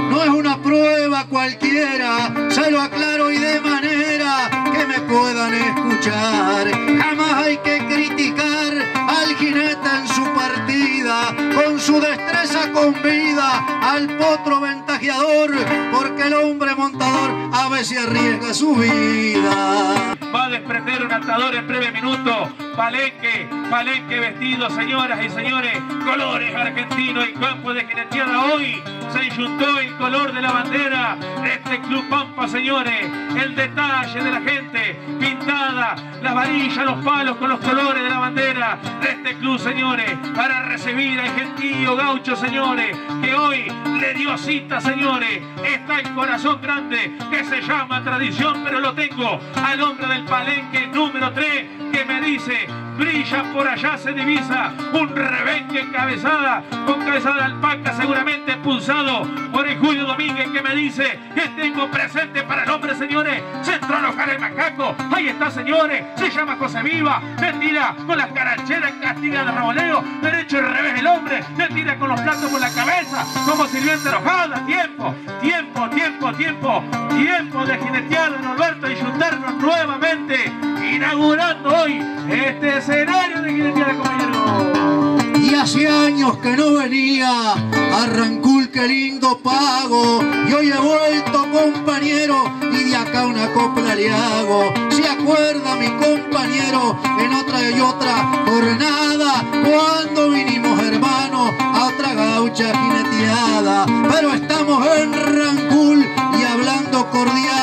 Speaker 4: no es una prueba cualquiera, se lo aclaro y de manera que me puedan escuchar. Jamás hay que criticar al jinete en su partida, con su destreza con vida, al potro ventajeador, porque el hombre montador a veces arriesga su vida.
Speaker 7: Va a desprender un atador en breve minuto. Palenque, Palenque vestido, señoras y señores, colores argentinos y campo de jineteada hoy. Se juntó el color de la bandera de este Club Pampa, señores. El detalle de la gente pintada, las varillas, los palos con los colores de la bandera de este club, señores, para recibir al gentío gaucho, señores, que hoy le dio cita, señores. Está el corazón grande que se llama tradición, pero lo tengo al hombre del palenque número 3 que me dice, brilla por allá, se divisa. Un rebenque encabezada, con cabezada de alpaca seguramente expulsado por el Julio Domínguez que me dice que tengo presente para el hombre, señores, se entró a enojar el macaco, ahí está, señores, se llama José Viva, me tira con las carancheras castiga de raboleo, derecho y revés el hombre, me tira con los platos por la cabeza, como sirviente enojada, tiempo, tiempo, tiempo, tiempo, tiempo de jinetear de Norberto y juntarnos nuevamente, inaugurando hoy este escenario de compañeros.
Speaker 4: Y hace años que no venía a Rancul, qué lindo pago. Y hoy he vuelto, compañero, y de acá una copla le hago. Se acuerda mi compañero en otra y otra jornada, cuando vinimos hermanos a otra gaucha jineteada. Pero estamos en Rancul y hablando toda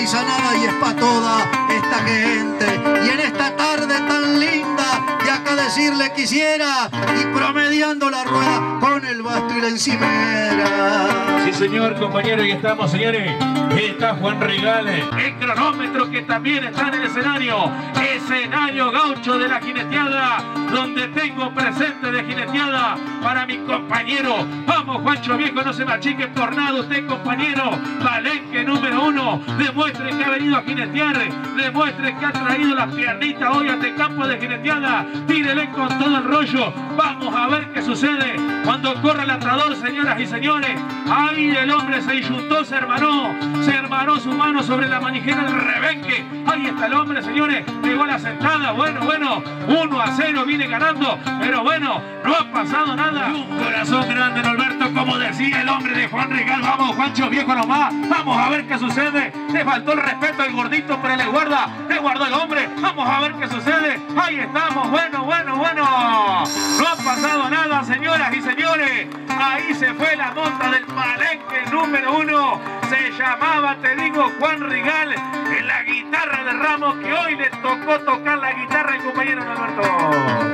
Speaker 4: paisanada y es para toda esta gente. Y en esta tarde tan linda, de acá decirle quisiera, y promediando la rueda con el basto y la encimera.
Speaker 7: Sí, señor, compañero, y estamos, señores. Está Juan Regales, el cronómetro que también está en el escenario. Escenario gaucho de la jineteada, donde tengo presente de jineteada para mi compañero. Vamos, Juancho Viejo, no se machique por nada usted, compañero. Palenque número uno, demuestre que ha venido a jinetear, demuestre que ha traído las piernitas hoy a campo de jineteada. Tírele con todo el rollo. Vamos a ver qué sucede cuando corre el atrador, señoras y señores. Ahí el hombre se injuntó, se hermanó, se hermanó su mano sobre la manijera del rebenque. Ahí está el hombre, señores. Llegó a la sentada. Bueno, bueno, 1 a 0 viene ganando. Pero bueno, no ha pasado nada. Un corazón grande, Norberto, como decía el hombre de Juan Regal. Vamos, Juancho, viejo nomás. Vamos a ver qué sucede. Le faltó el respeto al gordito, pero le guarda. Le guardó el hombre. Vamos a ver qué sucede. Ahí estamos. Bueno, bueno, bueno. No ha pasado nada, señoras y señores. Ahí se fue la monta del palenque número uno. Se llamaba, te digo, Juan Rigal en la guitarra de Ramos, que hoy le tocó tocar la guitarra al compañero Norberto.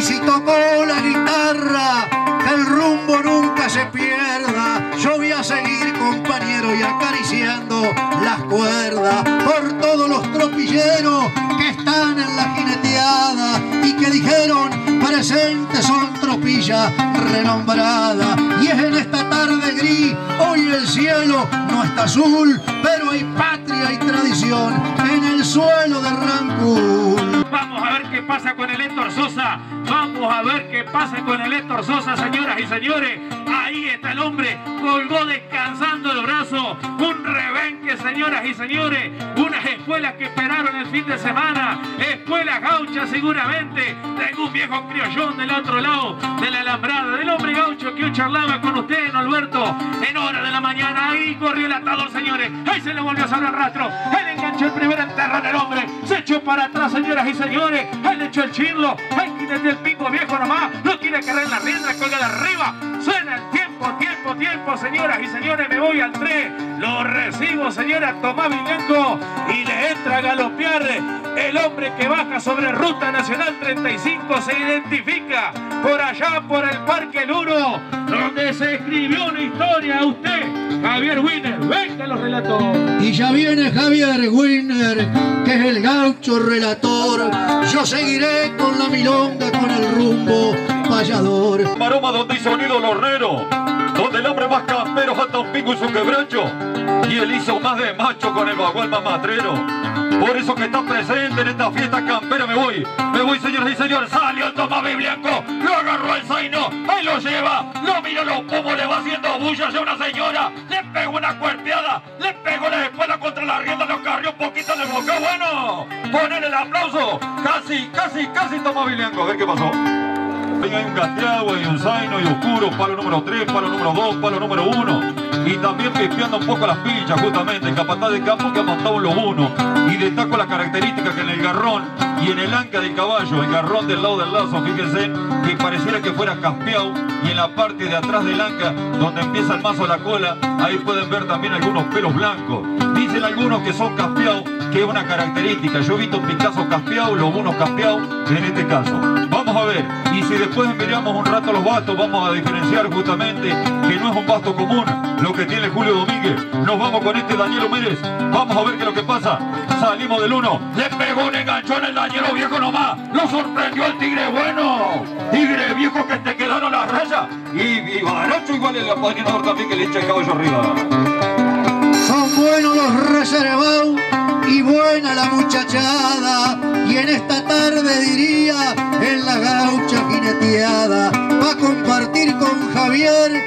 Speaker 4: Y si tocó la guitarra, que el rumbo nunca se pierda. Yo voy a seguir, compañero, y acariciando las cuerdas por todos los tropilleros que están en la jineteada y que dijeron presentes son tropilla renombrada. Y es en esta tarde gris, hoy el cielo no está azul, pero hay patria y tradición en el suelo de Rancul.
Speaker 7: Vamos a ver qué pasa con el Héctor Sosa. Vamos a ver qué pasa con el Héctor Sosa, señoras y señores. Ahí está el hombre, colgó descansando el brazo. Un rebenque, señoras y señores. Unas escuelas que esperaron el fin de semana. Escuela gaucha, seguramente. Tengo un viejo criollón del otro lado de la alambrada. Del hombre gaucho que hoy charlaba con usted, Alberto, en hora de la mañana. Ahí corrió el atador, señores. Ahí se le volvió sobre el rastro. Él enganchó el primer enterrón del hombre. Se echó para atrás, señoras y señores. Él echó el chirlo. Ahí desde el pico viejo nomás. No quiere cargar la rienda, colga de arriba. Suena el tiempo, tiempo, tiempo, señoras y señores. Me voy al tren. Lo recibo, señora Tomás Villanco. Y le entra a galopear el hombre que baja sobre Ruta Nacional 35. Se identifica por allá, por el Parque Luro, donde se escribió una historia. Usted, Javier Wiener, venga los relatos.
Speaker 4: Y ya viene Javier Wiener, que es el gaucho relator. Yo seguiré con la milonga, con el rumbo
Speaker 3: Maroma donde hizo unido el hornero, donde el hombre más campero jata un pingo y su quebracho, y él hizo más de macho con el bagual más matrero. Por eso que está presente en esta fiesta campera me voy, me voy señores y señores, salió el Tomás Blanco, lo agarró el zaino, ahí lo lleva, lo mira los pomos, le va haciendo bulla a una señora, le pegó una cuerpeada, le pegó la espalda contra la rienda, lo carrió un poquito de boca, bueno, ponen el aplauso, casi, casi, casi Tomás Blanco, a ver qué pasó. Hay un castiago, hay un zaino y oscuro, palo número 3, palo número 2, palo número 1. Y también pispeando un poco las pillas, justamente, el capataz de campo que ha montado un lobuno. Y destaco la característica que en el garrón y en el anca del caballo, el garrón del lado del lazo, fíjense, que pareciera que fuera caspeado. Y en la parte de atrás del anca, donde empieza el mazo de la cola, ahí pueden ver también algunos pelos blancos. Dicen algunos que son caspeados, que es una característica. Yo he visto Picasso caspeado, lobunos caspeados, en este caso. Vamos a ver, y si después miramos un rato los bastos, vamos a diferenciar justamente que no es un basto común lo que tiene Julio Domínguez. Nos vamos con este Daniel Mérez. Vamos a ver qué es lo que pasa. Salimos del uno. Le pegó un enganchón el Danielo viejo nomás. Lo sorprendió el tigre bueno. Tigre viejo que te quedaron las rayas. Y, y Baracho igual el apadrinador también que le echa el caballo arriba.
Speaker 4: Son buenos los reservados y buena la muchachada. Y en esta tarde diría, en la gaucha jineteada, va a compartir con Javier.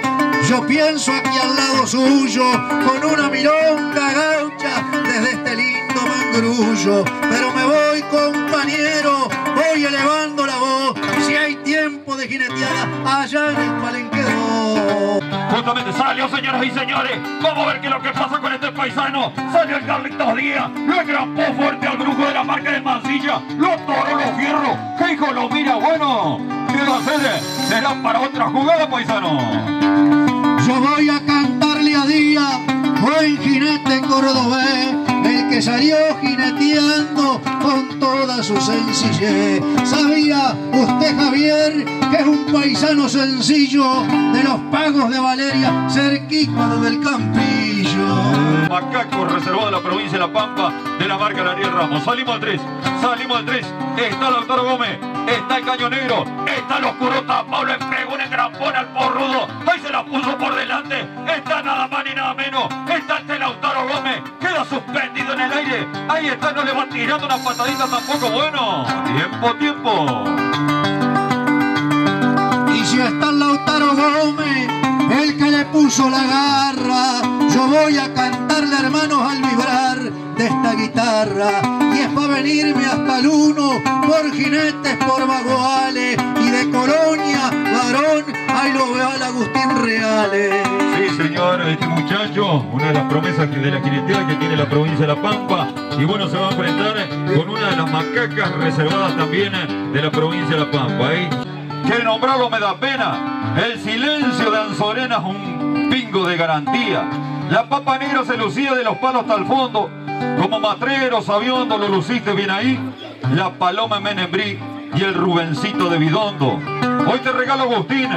Speaker 4: Yo pienso aquí al lado suyo, con una milonga gaucha desde este lindo mangrullo. Pero me voy, compañero, voy elevando la voz. Si hay tiempo de jineteada, allá en el palenquedor.
Speaker 3: Justamente salió, señoras y señores. Vamos a ver qué es lo que pasa con este paisano. Salió el Carlitos Díaz. Lo engrampó fuerte al brujo de la marca de Mancilla. Lo toró los fierros. ¿Qué hijo lo mira? Bueno, ¿qué va a hacer? Será para otra jugada, paisano.
Speaker 4: Yo voy a cantarle a día, buen jinete cordobés, el que salió jineteando con toda su sencillez. ¿Sabía usted, Javier, que es un paisano sencillo de los pagos de Valeria, cerquita del Campillo?
Speaker 3: Macaco reservado de la provincia de La Pampa de la marca Daniel Ramos. Salimos al 3, salimos al 3. Está Lautaro Gómez, está el Caño Negro, está el Oscuro Pablo le pegó un engrampón al porrudo. Ahí se la puso por delante. Está nada más ni nada menos. Está este Lautaro Gómez. Queda suspendido en el aire. Ahí está, no le va tirando una patadita tampoco. Bueno, tiempo, tiempo.
Speaker 4: Y si está Lautaro Gómez, el que le puso la garra, yo voy a cantarle, hermanos, al vibrar de esta guitarra. Y es para venirme hasta el uno, por jinetes, por baguales, y de Colonia, ahí lo veo al Agustín Reales.
Speaker 3: Sí, señor, este muchacho, una de las promesas de la jineteada que tiene la provincia de La Pampa. Y bueno, se va a enfrentar con una de las macacas reservadas también de la provincia de La Pampa. ¿eh? Que nombrarlo me da pena. El silencio de Anzorena es un pingo de garantía. La papa negra se lucía de los palos hasta el fondo. Como matrero, sabiondo, lo luciste bien ahí. La paloma Menembrí y el Rubencito de Bidondo. Hoy te regalo, Agustín,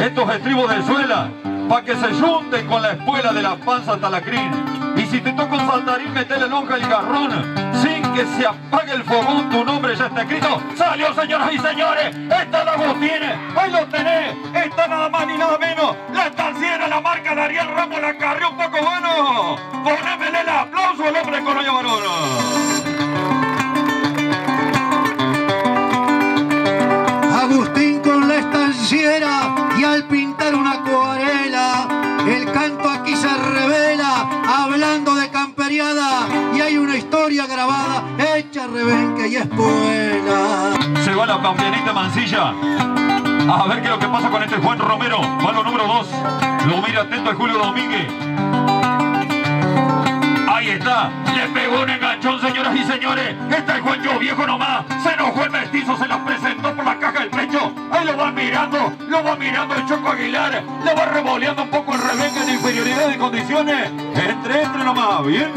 Speaker 3: estos estribos de suela, para que se junten con la espuela de la panza talacrín. Y si te toca un saltarín, metele lonja el garrón, sin que se apague el fogón, tu nombre ya está escrito. Salió, señoras y señores, está el Agustín, ahí lo tenés, está nada más ni nada menos, la estanciera, la marca de Ramos, la carrió un poco bueno. Ponémele el aplauso al hombre con varón.
Speaker 4: Agustín y al pintar una acuarela, el canto aquí se revela hablando de camperiada y hay una historia grabada hecha rebenque y espuela.
Speaker 3: Se va la campeonita Mancilla. A ver qué es lo que pasa con este Juan Romero. Palo número 2. Lo mira atento el Julio Domínguez. Está. Le pegó un enganchón, señoras y señores. Está el Yo viejo nomás. Se enojó el mestizo, se las presentó por la caja del pecho. Ahí lo va mirando, lo va mirando el Choco Aguilar. Le va revoleando un poco el rebenque en inferioridad de condiciones. Entre, entre nomás. Bien,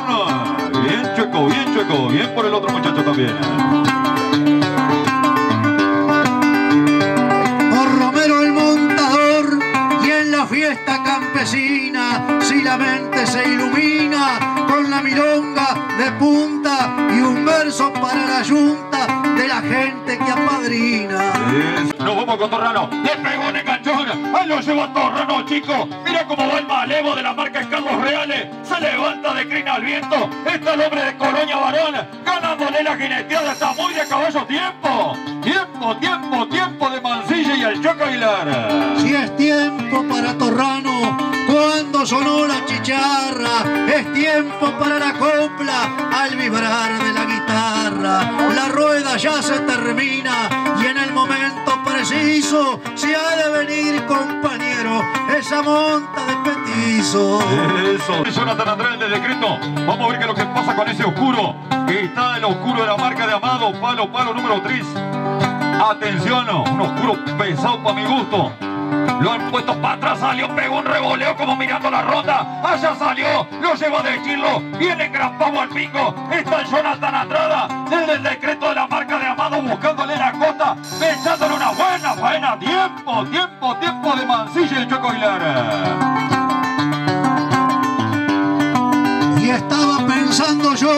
Speaker 3: bien Choco, bien Choco. Bien por el otro muchacho también.
Speaker 4: Por Romero el montador y en la fiesta campesina, si la mente se ilumina con la milonga de punta y un verso para la yunta de la gente que apadrina.
Speaker 3: Nos vamos con Torrano. Le pegó un enganchón. Ahí lo lleva Torrano, chico. Mira cómo va el malevo de la marca Carlos Reales. Se levanta de crina al viento. Está el hombre de Colonia Varón. Ganándole la jineteada. Está muy de caballo. Tiempo. Tiempo, tiempo, tiempo de Mancilla y el Choco Aguilar.
Speaker 4: Si es tiempo para Torrano, cuando sonó la chicharra, es tiempo para la copla al vibrar de la guitarra. La rueda ya se termina y en el momento preciso se ha de venir, compañero, esa monta de petizo.
Speaker 3: Eso. Jonathan Andrés de decreto. Vamos a ver qué es lo que pasa con ese oscuro. Está el oscuro de la marca de Amado. Palo, palo número 3. Atención, un oscuro pesado para mi gusto. Lo han puesto para atrás, salió, pegó un revoleo como mirando la ronda. Allá salió, lo lleva de chilo, viene engrampado al pico. Está el Jonathan Andrada, desde el decreto de la marca de Amado, buscándole la cota, echándole una buena faena. Tiempo, tiempo, tiempo de Mancilla y Choco.
Speaker 4: Y estaba pensando yo,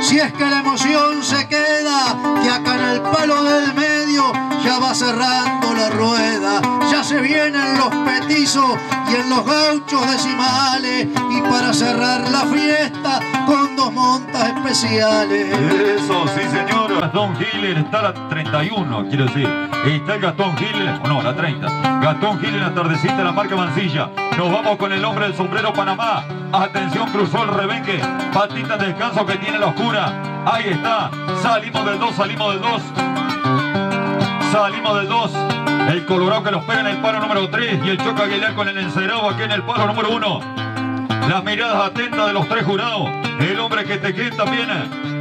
Speaker 4: si es que la emoción se queda, que acá en el palo del medio ya va cerrando la rueda, ya se vienen los petizos y en los gauchos decimales, y para cerrar la fiesta con dos montas especiales.
Speaker 3: Eso, sí señor. Gastón Gil está la 31, quiero decir. Está el Gastón Gil, o no, la 30. Gastón Gil en la tardecita de la marca Mancilla. Nos vamos con el hombre del sombrero Panamá. Atención, cruzó el rebenque. Patita de descanso que tiene la oscura. Ahí está. Salimos del 2, salimos del 2. Salimos del 2. El Colorado que nos pega en el palo número 3 y el Choca Aguilar con el encerado aquí en el palo número 1. Las miradas atentas de los tres jurados. El hombre que te queda también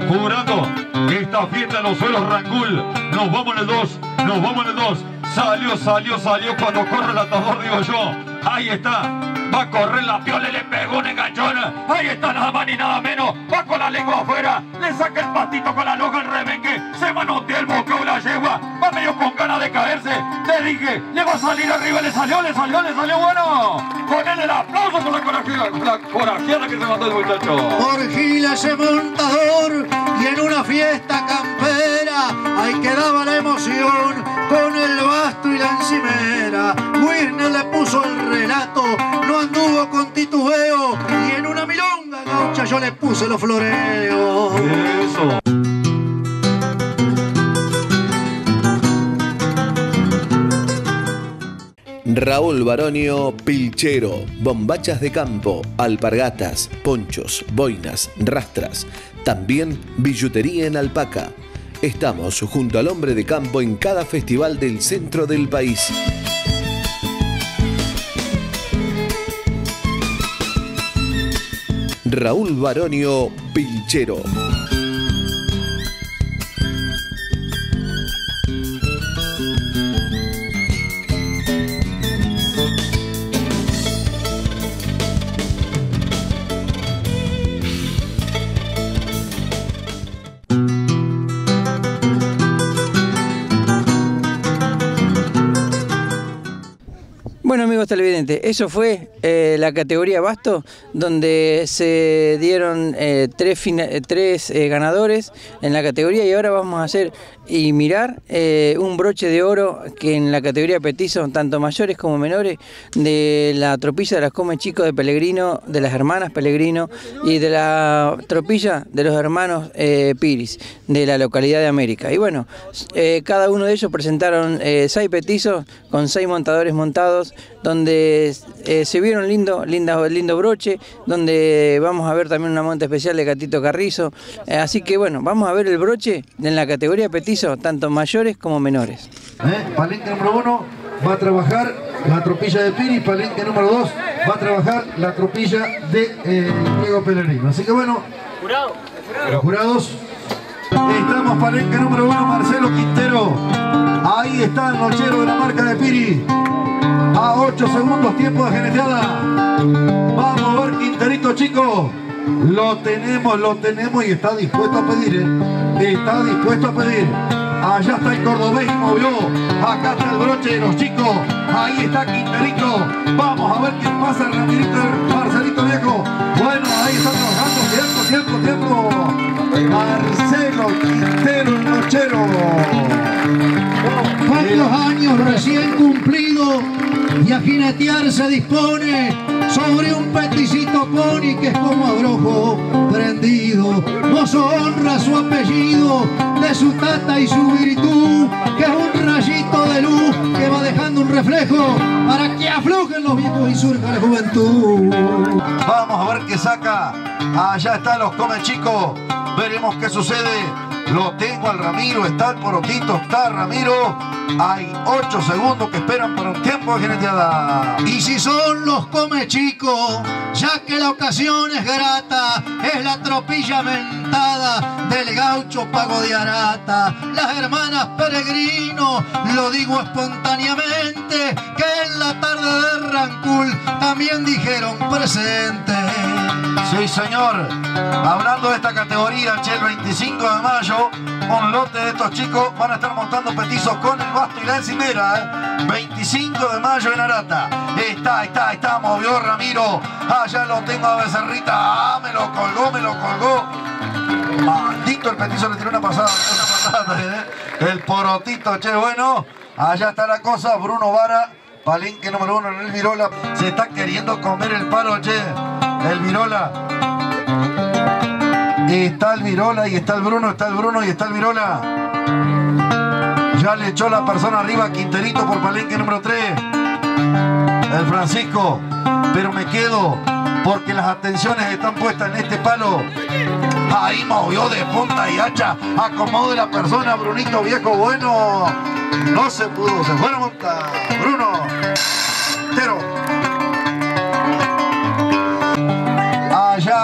Speaker 3: jurando esta fiesta en los suelos Rangul. Nos vamos en el 2, nos vamos en el 2. Salió, salió, salió cuando corre el atador, digo yo. Ahí está. Va a correr la piola le pegó un enganchón. Ahí está nada más ni nada menos. Va con la lengua afuera. Le saca el patito con la loja al rebenque. Se manotea el bocado la yegua. Va con ganas de caerse. Te dije, le va a salir arriba. Le salió, le salió, le salió bueno. Con él el aplauso por la corajeada, la corajeada que se mandó el muchacho.
Speaker 4: Por Gil ese montador y en una fiesta campera ahí quedaba la emoción con el basto y la encimera. Wirner le puso el relato, no anduvo con titubeo y en una milonga gaucha yo le puse los floreos.
Speaker 3: Eso.
Speaker 6: Raúl Baronio Pilchero, bombachas de campo, alpargatas, ponchos, boinas, rastras, también billutería en alpaca. Estamos junto al hombre de campo en cada festival del centro del país. Raúl Baronio Pilchero.
Speaker 2: Televidentes, eso fue eh, la categoría Basto, donde se dieron eh, tres, tres eh, ganadores en la categoría y ahora vamos a hacer y mirar eh, un broche de oro que en la categoría petizo, tanto mayores como menores, de la tropilla de las Come Chicos de Pellegrino, de las hermanas Pellegrino y de la tropilla de los hermanos eh, Piris, de la localidad de América. Y bueno, eh, cada uno de ellos presentaron seis petizos con seis montadores montados, donde se vieron lindo, linda, lindo broche, donde vamos a ver también una monta especial de Gatito Carrizo. Así que bueno, vamos a ver el broche en la categoría petizo, tanto mayores como menores.
Speaker 4: ¿Eh? Palenque número uno va a trabajar la tropilla de Piri, palenque número dos
Speaker 5: va a trabajar la tropilla de eh, Diego Pellegrino. Así que bueno, jurados, estamos palenque número uno, Marcelo Quintero. Ahí está el nochero de la marca de Piri. A 8 segundos, tiempo de geneteada. Vamos a ver, Quinterito, chico. Lo tenemos, lo tenemos y está dispuesto a pedir, ¿eh? Está dispuesto a pedir. Allá está el cordobés, movió. Acá está el broche de los chicos. Ahí está Quinterito. Vamos a ver qué pasa, Ramirito, Marcelito Viejo. Bueno, ahí está trabajando. Tiempo, tiempo, tiempo. Marcelo Quintero, el nochero.
Speaker 4: ¿Cuántos años recién cumplido y a jinetear se dispone sobre un peticito pony que es como abrojo prendido? Mozo honra su apellido de su tata y su virtud, que es un rayito de luz que va dejando un reflejo para que aflojen los viejos y surja la juventud.
Speaker 5: Vamos a ver qué saca. Allá están los come chicos. Veremos qué sucede. Lo tengo al Ramiro, está el porotito, está Ramiro. Hay 8 segundos que esperan para un tiempo de jineteada.
Speaker 4: Y si son los come chicos, ya que la ocasión es grata, es la tropilla mentada del gaucho pago de Arata. Las hermanas peregrino, lo digo espontáneamente, que en la tarde de Rancul también dijeron presente.
Speaker 5: Sí, señor. Hablando de esta categoría, che, el 25 de mayo, un lote de estos chicos van a estar montando petizos con el basto y la encimera. ¿eh? 25 de mayo en Arata. Está, está, está, movió Ramiro. Allá lo tengo a Becerrita. Ah, me lo colgó, me lo colgó. Maldito el petizo le tiró una pasada, una pasada, ¿eh? El porotito, che, bueno. Allá está la cosa, Bruno Vara, palenque número uno en el Virola. Se está queriendo comer el palo, che. El Virola. Está el Virola y está el Bruno, está el Bruno y está el Virola. Ya le echó la persona arriba Quinterito por palenque número 3. El Francisco. Pero me quedo porque las atenciones están puestas en este palo. Ahí movió de punta y hacha. Acomode la persona, Brunito viejo bueno. No se pudo, se fue a monta. Bruno. Pero.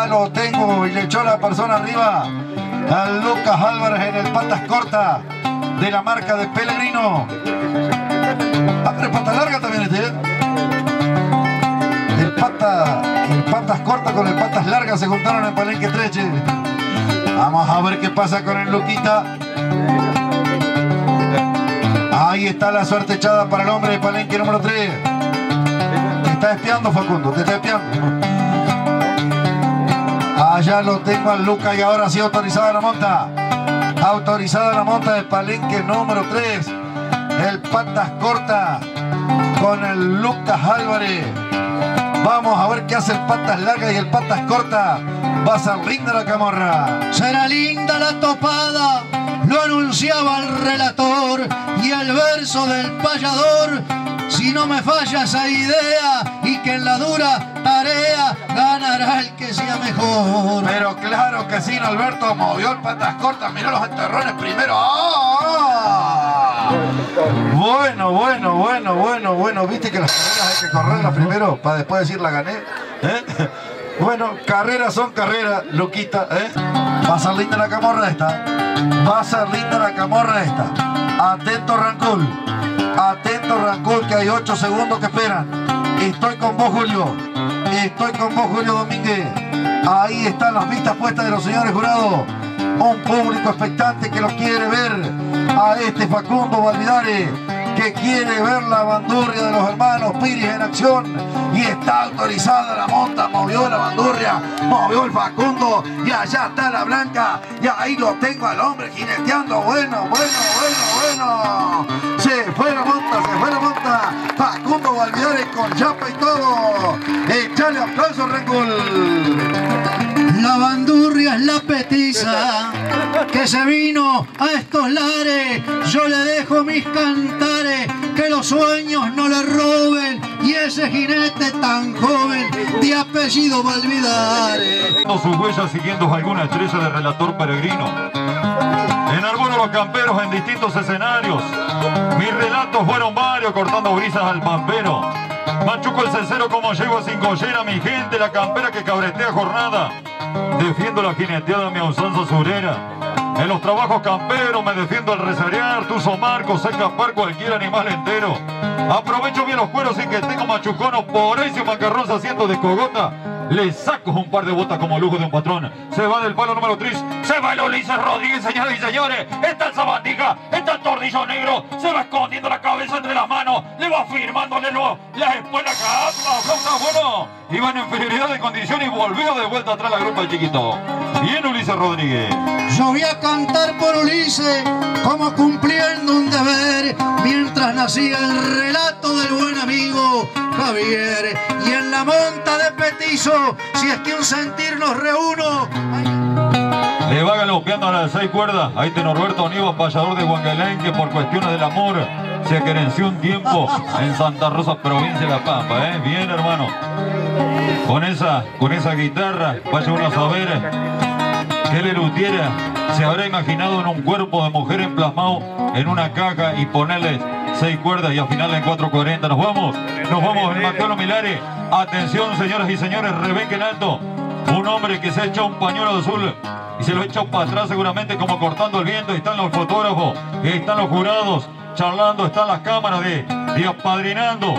Speaker 5: Lo tengo y le echó la persona arriba. Al Lucas Álvarez en el patas corta de la marca de Pellegrino. Ah, pero pata larga también este, ¿eh? El pata, patas corta con el patas largas se juntaron en Palenque Treche. Vamos a ver qué pasa con el Luquita. Ahí está la suerte echada para el hombre de Palenque número 3. Te está espiando Facundo, te está espiando. Allá lo tengo al Luca y ahora sí autorizada la monta. Autorizada la monta de Palenque número 3. El patas corta con el Lucas Álvarez. Vamos a ver qué hace el patas larga y el patas corta. Va a ser linda la camorra.
Speaker 4: Será linda la topada, lo anunciaba el relator y el verso del payador. Si no me falla esa idea y que en la dura tarea ganará el que sea mejor.
Speaker 5: Pero claro que sí, Alberto movió el patas cortas, miró los enterrones primero. ¡Ah! Bueno, bueno, bueno, bueno, bueno. ¿Viste que las carreras hay que correrlas primero para después decir la gané? ¿Eh? Bueno, carreras son carreras, Luquita, ¿eh? Va a ser linda la camorra esta. Va a ser linda la camorra esta. Atento Rancul. Atento Rancul, que hay 8 segundos que esperan. Estoy con vos, Julio. Estoy con vos, Julio Domínguez. Ahí están las vistas puestas de los señores jurados. Un público expectante que lo quiere ver a este Facundo Valvidare que quiere ver la bandurria de los hermanos Piris en acción autorizada la monta, movió la bandurria, movió el Facundo y allá está la blanca y ahí lo tengo al hombre jineteando, bueno, bueno, bueno, bueno, se fue la monta, se fue la monta, Facundo Valvidare con chapa y todo, echale aplauso Rengul.
Speaker 4: La bandurria es la petiza que se vino a estos lares. Yo le dejo mis cantares, que los sueños no le roben. Y ese jinete tan joven, de apellido Valvidare.
Speaker 3: sus huellas siguiendo alguna estrella de relator peregrino. En algunos los camperos en distintos escenarios. Mis relatos fueron varios cortando brisas al pampero. Machuco el cesero como llego sin collera, mi gente, la campera que cabretea jornada. Defiendo la jineteada, mi usanza surera. En los trabajos camperos me defiendo al resarear, tuzo marco, sé escapar cualquier animal entero. Aprovecho bien los cueros sin que tengo machucono, por ahí macarrón haciendo de cogota. Le saco un par de botas como lujo de un patrón. Se va del palo número 3. Se va el Ulises Rodríguez, señores y señores. Está el Sabatica, está el Tordillo Negro. Se va escondiendo la cabeza entre las manos. Le va firmándole lo, la espuela acá. Bueno, iba en inferioridad de condición y volvió de vuelta atrás la grupa del chiquito. Bien Ulises Rodríguez.
Speaker 4: Yo voy a cantar por Ulises como cumpliendo un deber mientras nacía el relato del buen amigo Javier y en la monta de petizo si es que un sentir nos reúno
Speaker 3: le va galopeando a las seis cuerdas. Ahí está Norberto Aníbal, payador de Huangalén, que por cuestiones del amor se acerenció un tiempo en Santa Rosa, provincia de La Pampa. ¿eh? Bien, hermano. Con esa, con esa guitarra, vaya uno a saber que le lutiera se habrá imaginado en un cuerpo de mujer emplasmado en una caja y ponerle seis cuerdas y al final en 4.40. Nos vamos, nos vamos, el Mateo Milare. Atención, señoras y señores, rebenquen alto. Un hombre que se ha hecho un pañuelo azul y se lo ha echado para atrás seguramente como cortando el viento. Están los fotógrafos, están los jurados charlando, están las cámaras de, de apadrinando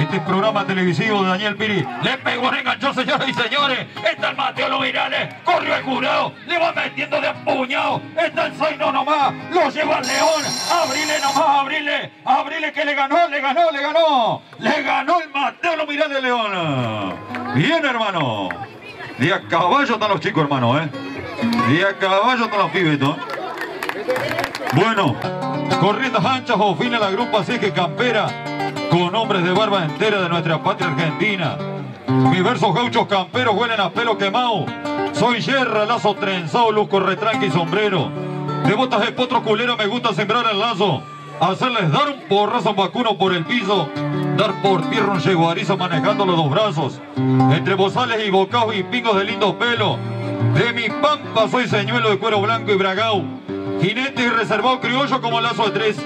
Speaker 3: este programa televisivo de Daniel Piri. Le pegó, enganchó, señoras y señores. Está el Mateo Lovirales. Corrió el jurado. Le va metiendo de puñado. Está el Zaino nomás. Lo lleva el León. Abrile nomás, abrile. Abrile que le ganó, le ganó, le ganó. Le ganó el Mateo Lovirales León. Bien, hermano. Y a caballo están los chicos, hermano, ¿eh? Y a caballo están los pibes, ¿no? Bueno, corriendo anchas o fines la grupa así que campera con hombres de barba entera de nuestra patria argentina. Mis versos gauchos camperos huelen a pelo quemado. Soy yerra, lazo trenzado, luco retranque y sombrero. De botas de potro culero me gusta sembrar el lazo. Hacerles dar un porrazo vacuno por el piso. Dar por tierra un yeguarizo manejando los dos brazos. Entre bozales y bocados y pingos de lindo pelo. De mi pampa soy señuelo de cuero blanco y bragao. Jinete y reservado criollo como lazo de tres.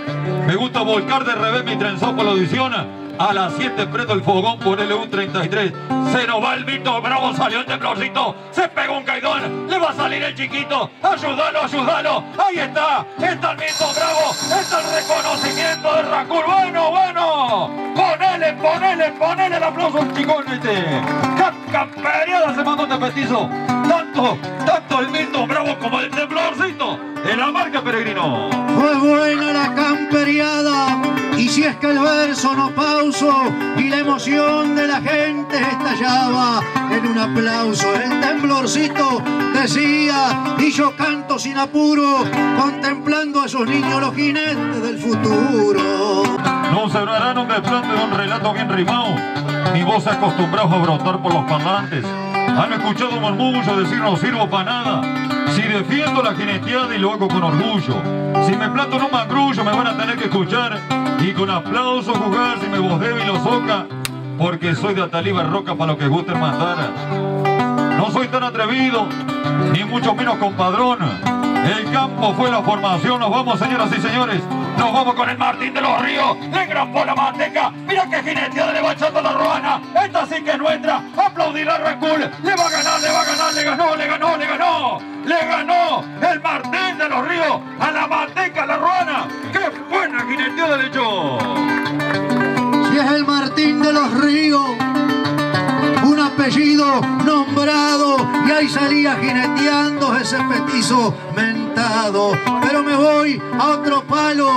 Speaker 3: Me gusta volcar de revés mi trenzón por la audición. A las 7 prendo el fogón, ponele un 33. Se nos va el Vito, bravo, salió el temblorcito. Se pegó un caidón, le va a salir el chiquito. Ayúdalo, ayúdalo. Ahí está, está el Vito, bravo. Está el reconocimiento de Racul. Bueno, bueno. Ponele, ponele, ponele el aplauso al chicón este. Camperiada se mandó de petizo. Tanto, tanto el Vito, bravo como el temblorcito. De la marca Peregrino.
Speaker 4: Fue buena la camperiada. Y si es que el verso no pauso y la emoción de la gente estallaba en un aplauso, el temblorcito decía y yo canto sin apuro, contemplando a esos niños los jinetes del futuro.
Speaker 3: No se hablarán un desplante de un relato bien rimado, mi voz acostumbrado a brotar por los parlantes. Han escuchado murmullo decir no sirvo para nada. Si defiendo la jineteada y lo hago con orgullo. Si me planto en un mangrullo me van a tener que escuchar y con aplauso jugar si me voz débil o soca. Porque soy de Ataliba Roca para lo que guste mandar. No soy tan atrevido, ni mucho menos compadrón. El campo fue la formación. Nos vamos, señoras y señores. Nos vamos con el Martín de los Ríos. Le por la manteca. Mira que jineteada le va echando la ruana. Esta sí que es nuestra. Aplaudir a Recul. Le va a ganar, le va a ganar. Le ganó, le ganó, le ganó. Le ganó el Martín de los Ríos a la manteca, la ruana. ¡Qué buena jineteada le echó!
Speaker 4: Si es el Martín de los Ríos apellido nombrado y ahí salía jineteando ese petizo mentado. Pero me voy a otro palo,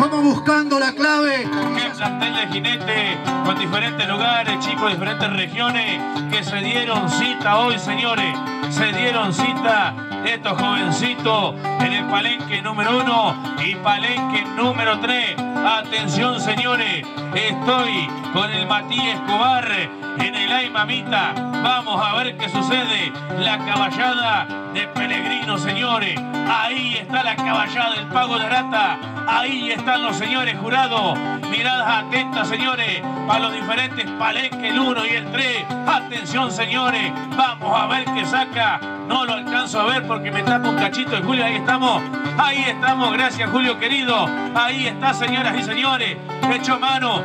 Speaker 4: como buscando la clave.
Speaker 7: Qué plantel de jinete con diferentes lugares, chicos, diferentes regiones que se dieron cita hoy, señores. Se dieron cita estos jovencitos en el palenque número uno y palenque número tres. Atención, señores, estoy con el Matías Escobar en el Ay Mamita. Vamos a ver qué sucede. La caballada de Pellegrino, señores. Ahí está la caballada del Pago de Arata. Ahí están los señores jurados. Miradas atentas, señores, para los diferentes palenques, el 1 y el 3. Atención, señores. Vamos a ver qué saca. No lo alcanzo a ver porque me tapa un cachito de Julio. Ahí estamos. Ahí estamos. Gracias, Julio querido. Ahí está, señoras y señores. Hecho mano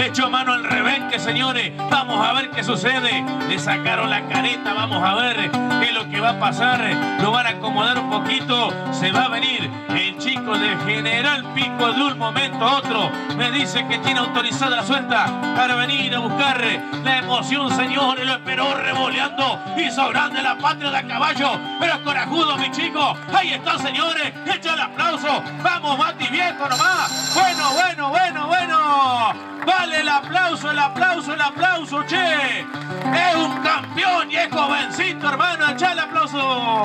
Speaker 7: echó mano al rebenque, señores. Vamos a ver qué sucede. Le sacaron la careta, vamos a ver qué es lo que va a pasar. Lo van a acomodar un poquito. Se va a venir el chico de General Pico de un momento a otro. Me dice que tiene autorizada suelta para venir a buscar la emoción, señores. Lo esperó revoleando. Hizo grande la patria de caballo. Pero corajudo, mi chico. Ahí está, señores. Echa el aplauso. Vamos, Mati, viejo nomás. Bueno, bueno, bueno, bueno. Vale el aplauso, el aplauso, el aplauso, che. Es un campeón y es jovencito, hermano. Echa el aplauso.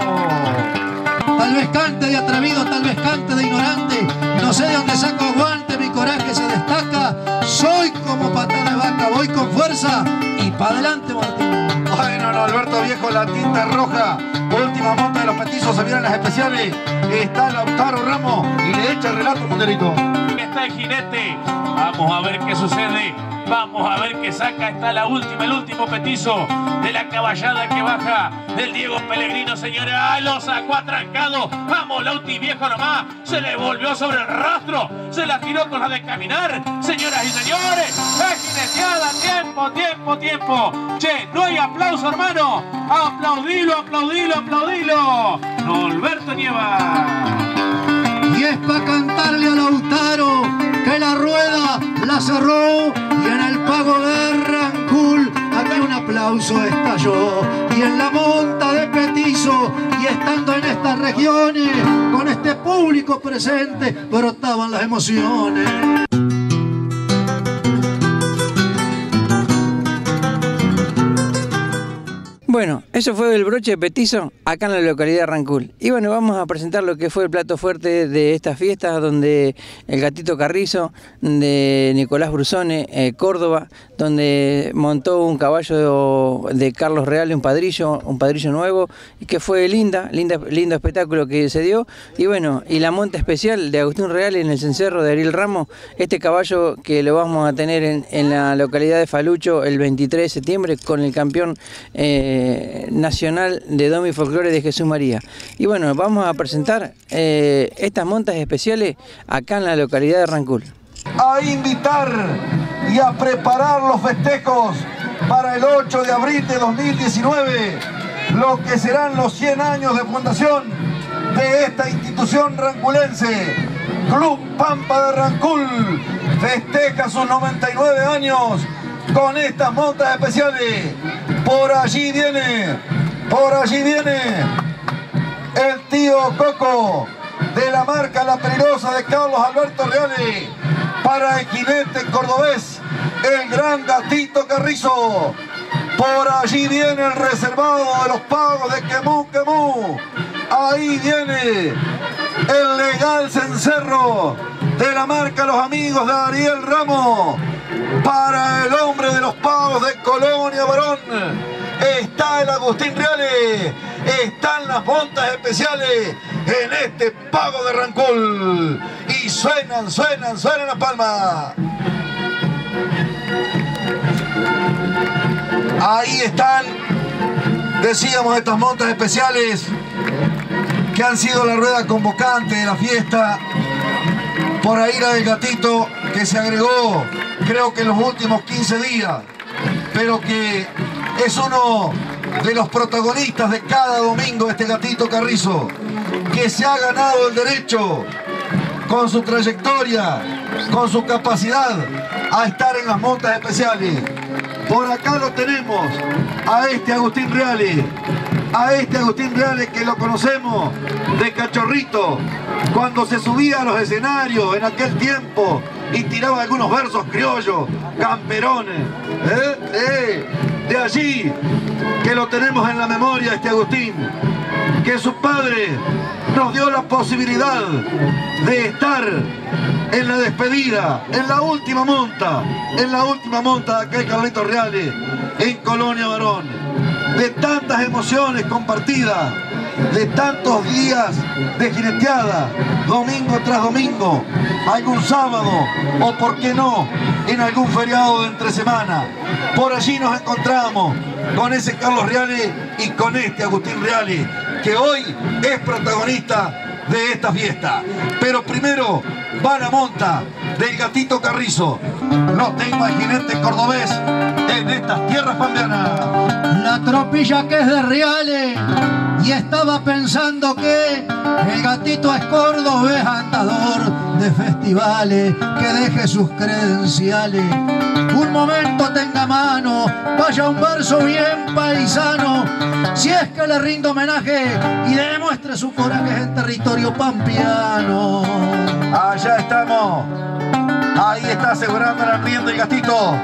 Speaker 4: Tal vez cante de atrevido, tal vez cante de ignorante. No sé de dónde saco aguante, mi coraje se destaca. Soy como patada de vaca, voy con fuerza y para adelante, Martín.
Speaker 5: Bueno, no, Alberto Viejo, la tinta roja. Última monta de los petizos, se vienen las especiales. Está Lautaro Ramos y le echa el relato, Monterito.
Speaker 7: Está el jinete. Vamos a ver qué sucede. Vamos a ver qué saca. Está la última, el último petizo de la caballada que baja del Diego Pellegrino, señores. ¡Ay, lo sacó atrancado! ¡Vamos, Lauti, viejo nomás! Se le volvió sobre el rastro. Se la tiró con la de caminar. Señoras y señores, es jineteada. Tiempo, tiempo, tiempo. Che, no hay aplauso, hermano. Aplaudilo, aplaudilo, aplaudilo. Alberto Nieva.
Speaker 4: Y es para cantarle a Lautaro que la rueda la cerró y en el pago de Rancul aquí un aplauso estalló. Y en la monta de Petizo y estando en estas regiones con este público presente brotaban las emociones.
Speaker 2: Bueno, eso fue el broche de petizo acá en la localidad de Rancul. Y bueno, vamos a presentar lo que fue el plato fuerte de esta fiesta, donde el gatito Carrizo de Nicolás Brusone, eh, Córdoba, donde montó un caballo de Carlos Real, un padrillo, un padrillo nuevo, que fue linda, linda, lindo espectáculo que se dio. Y bueno, y la monta especial de Agustín Real en el cencerro de Ariel Ramos, este caballo que lo vamos a tener en, en la localidad de Falucho el 23 de septiembre con el campeón. eh, nacional de Domi Folclore de Jesús María. Y bueno, vamos a presentar eh, estas montas especiales acá en la localidad de Rancul.
Speaker 5: a invitar y a preparar los festejos para el 8 de abril de 2019, lo que serán los 100 años de fundación de esta institución ranculense. Club Pampa de Rancul festeja sus 99 años con estas montas especiales. Por allí viene, por allí viene el tío Coco de la marca La Peligrosa de Carlos Alberto Reale para el jinete cordobés, el gran gatito Carrizo. Por allí viene el reservado de los pagos de Quemú Quemú. Ahí viene el legal cencerro de la marca Los Amigos de Ariel Ramos. Para el hombre de los pagos de Colonia Barón está el Agustín Reale, están las montas especiales en este pago de Rancul. Y suenan, suenan, suenan las palmas. Ahí están, decíamos, estas montas especiales que han sido la rueda convocante de la fiesta. Por ahí la del gatito que se agregó, creo que en los últimos 15 días, pero que es uno de los protagonistas de cada domingo este gatito Carrizo, que se ha ganado el derecho con su trayectoria, con su capacidad a estar en las montas especiales. Por acá lo tenemos, a este Agustín Reale, a este Agustín Reale que lo conocemos de cachorrito, cuando se subía a los escenarios en aquel tiempo y tiraba algunos versos criollos, camperones. ¿eh? Eh, De allí que lo tenemos en la memoria este Agustín, que su padre nos dio la posibilidad de estar en la despedida, en la última monta, en la última monta de aquel Carlito Reale, en Colonia Varón, de tantas emociones compartidas, de tantos días de jineteada, domingo tras domingo, algún sábado o por qué no, en algún feriado de entre semana. Por allí nos encontramos con ese Carlos Reale y con este Agustín Reale, que hoy es protagonista de esta fiesta. Pero primero va la monta del gatito Carrizo. No tengo al jinete cordobés en estas tierras pampeanas.
Speaker 4: La tropilla que es de Reales y estaba pensando que el gatito es cordobés andador de festivales que deje sus credenciales. Un momento tenga mano, vaya un verso bien paisano, si es que le rindo homenaje y demuestre su coraje en territorio pampeano.
Speaker 5: Allá estamos. Ahí está asegurando el riendo el gatito.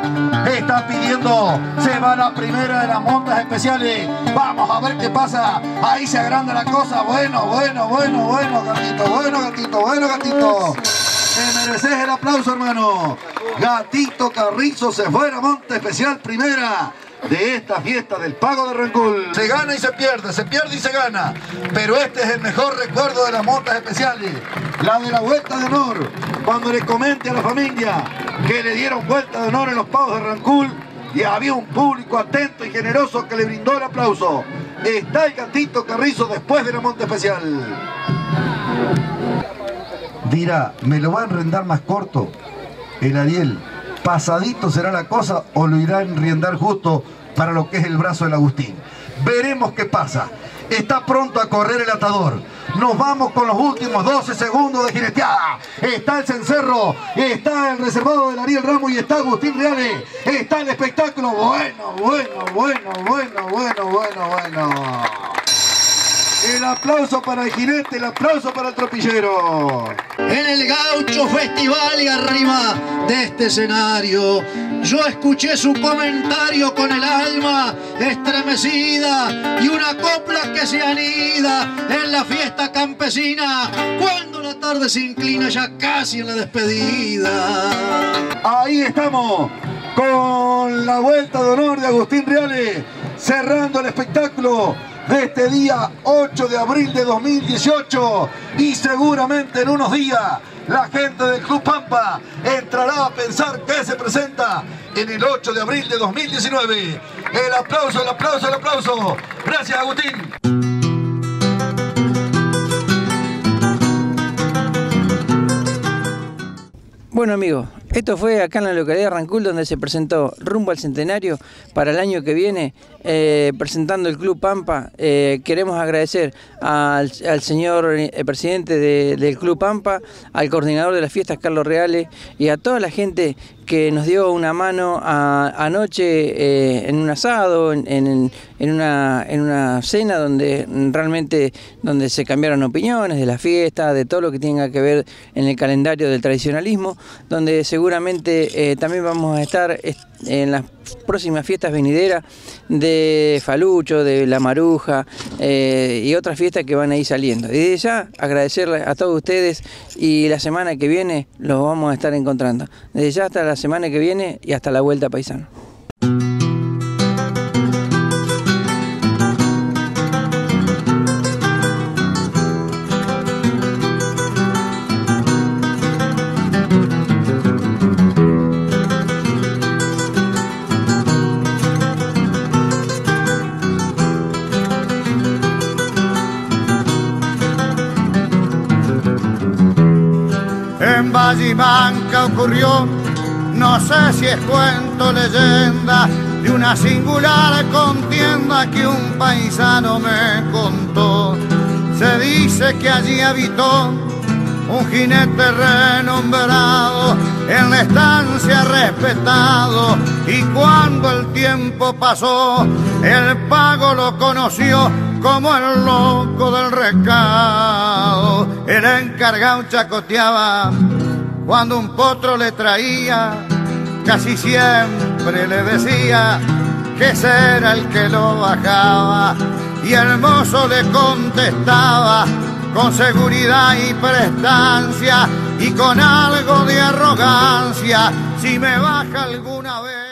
Speaker 5: Está pidiendo. Se va la primera de las montas especiales. Vamos a ver qué pasa. Ahí se agranda la cosa. Bueno, bueno, bueno, bueno, gatito. Bueno, gatito, bueno, gatito. Te mereces el aplauso, hermano. Gatito Carrizo se fue a la monta especial primera de esta fiesta del Pago de Rancul. Se gana y se pierde, se pierde y se gana. Pero este es el mejor recuerdo de las montas especiales. La de la vuelta de honor. Cuando le comente a la familia que le dieron vuelta de honor en los Pagos de Rancul y había un público atento y generoso que le brindó el aplauso. Está el gatito Carrizo después de la monta especial. Dirá, ¿me lo van a enrendar más corto? El Ariel, pasadito será la cosa o lo irá enriendar justo para lo que es el brazo del Agustín. Veremos qué pasa. Está pronto a correr el atador. Nos vamos con los últimos 12 segundos de jineteada. Está el cencerro, está el reservado del Ariel Ramos y está Agustín Reales. Está el espectáculo. Bueno, bueno, bueno, bueno, bueno, bueno, bueno. El aplauso para el jinete, el aplauso para el tropillero.
Speaker 4: En el gaucho festival y arriba de este escenario, yo escuché su comentario con el alma estremecida y una copla que se anida en la fiesta campesina cuando la tarde se inclina ya casi en la despedida.
Speaker 5: Ahí estamos con la vuelta de honor de Agustín Reales, cerrando el espectáculo de este día 8 de abril de 2018 y seguramente en unos días la gente del Club Pampa entrará a pensar que se presenta en el 8 de abril de 2019. El aplauso, el aplauso, el aplauso. Gracias Agustín.
Speaker 2: Bueno amigos, esto fue acá en la localidad de Rancul donde se presentó rumbo al centenario para el año que viene, eh, presentando el Club Pampa. Eh, queremos agradecer al, señor eh, presidente del Club Pampa, al coordinador de las fiestas Carlos Reales y a toda la gente que nos dio una mano anoche en un asado, en, una, en una cena donde realmente donde se cambiaron opiniones de la fiesta, de todo lo que tenga que ver en el calendario del tradicionalismo, donde seguramente eh, también vamos a estar en las próximas fiestas venideras de Falucho, de La Maruja eh, y otras fiestas que van a ir saliendo. Y desde ya agradecerles a todos ustedes y la semana que viene los vamos a estar encontrando. Desde ya hasta la semana que viene y hasta la vuelta paisano.
Speaker 1: Vallimanca ocurrió, no sé si es cuento leyenda, de una singular contienda que un paisano me contó. Se dice que allí habitó un jinete renombrado, en la estancia respetado, y cuando el tiempo pasó, el pago lo conoció como el loco del recado. El encargado chacoteaba cuando un potro le traía, casi siempre le decía que ese era el que lo bajaba. Y el mozo le contestaba con seguridad y prestancia y con algo de arrogancia, si me baja alguna vez.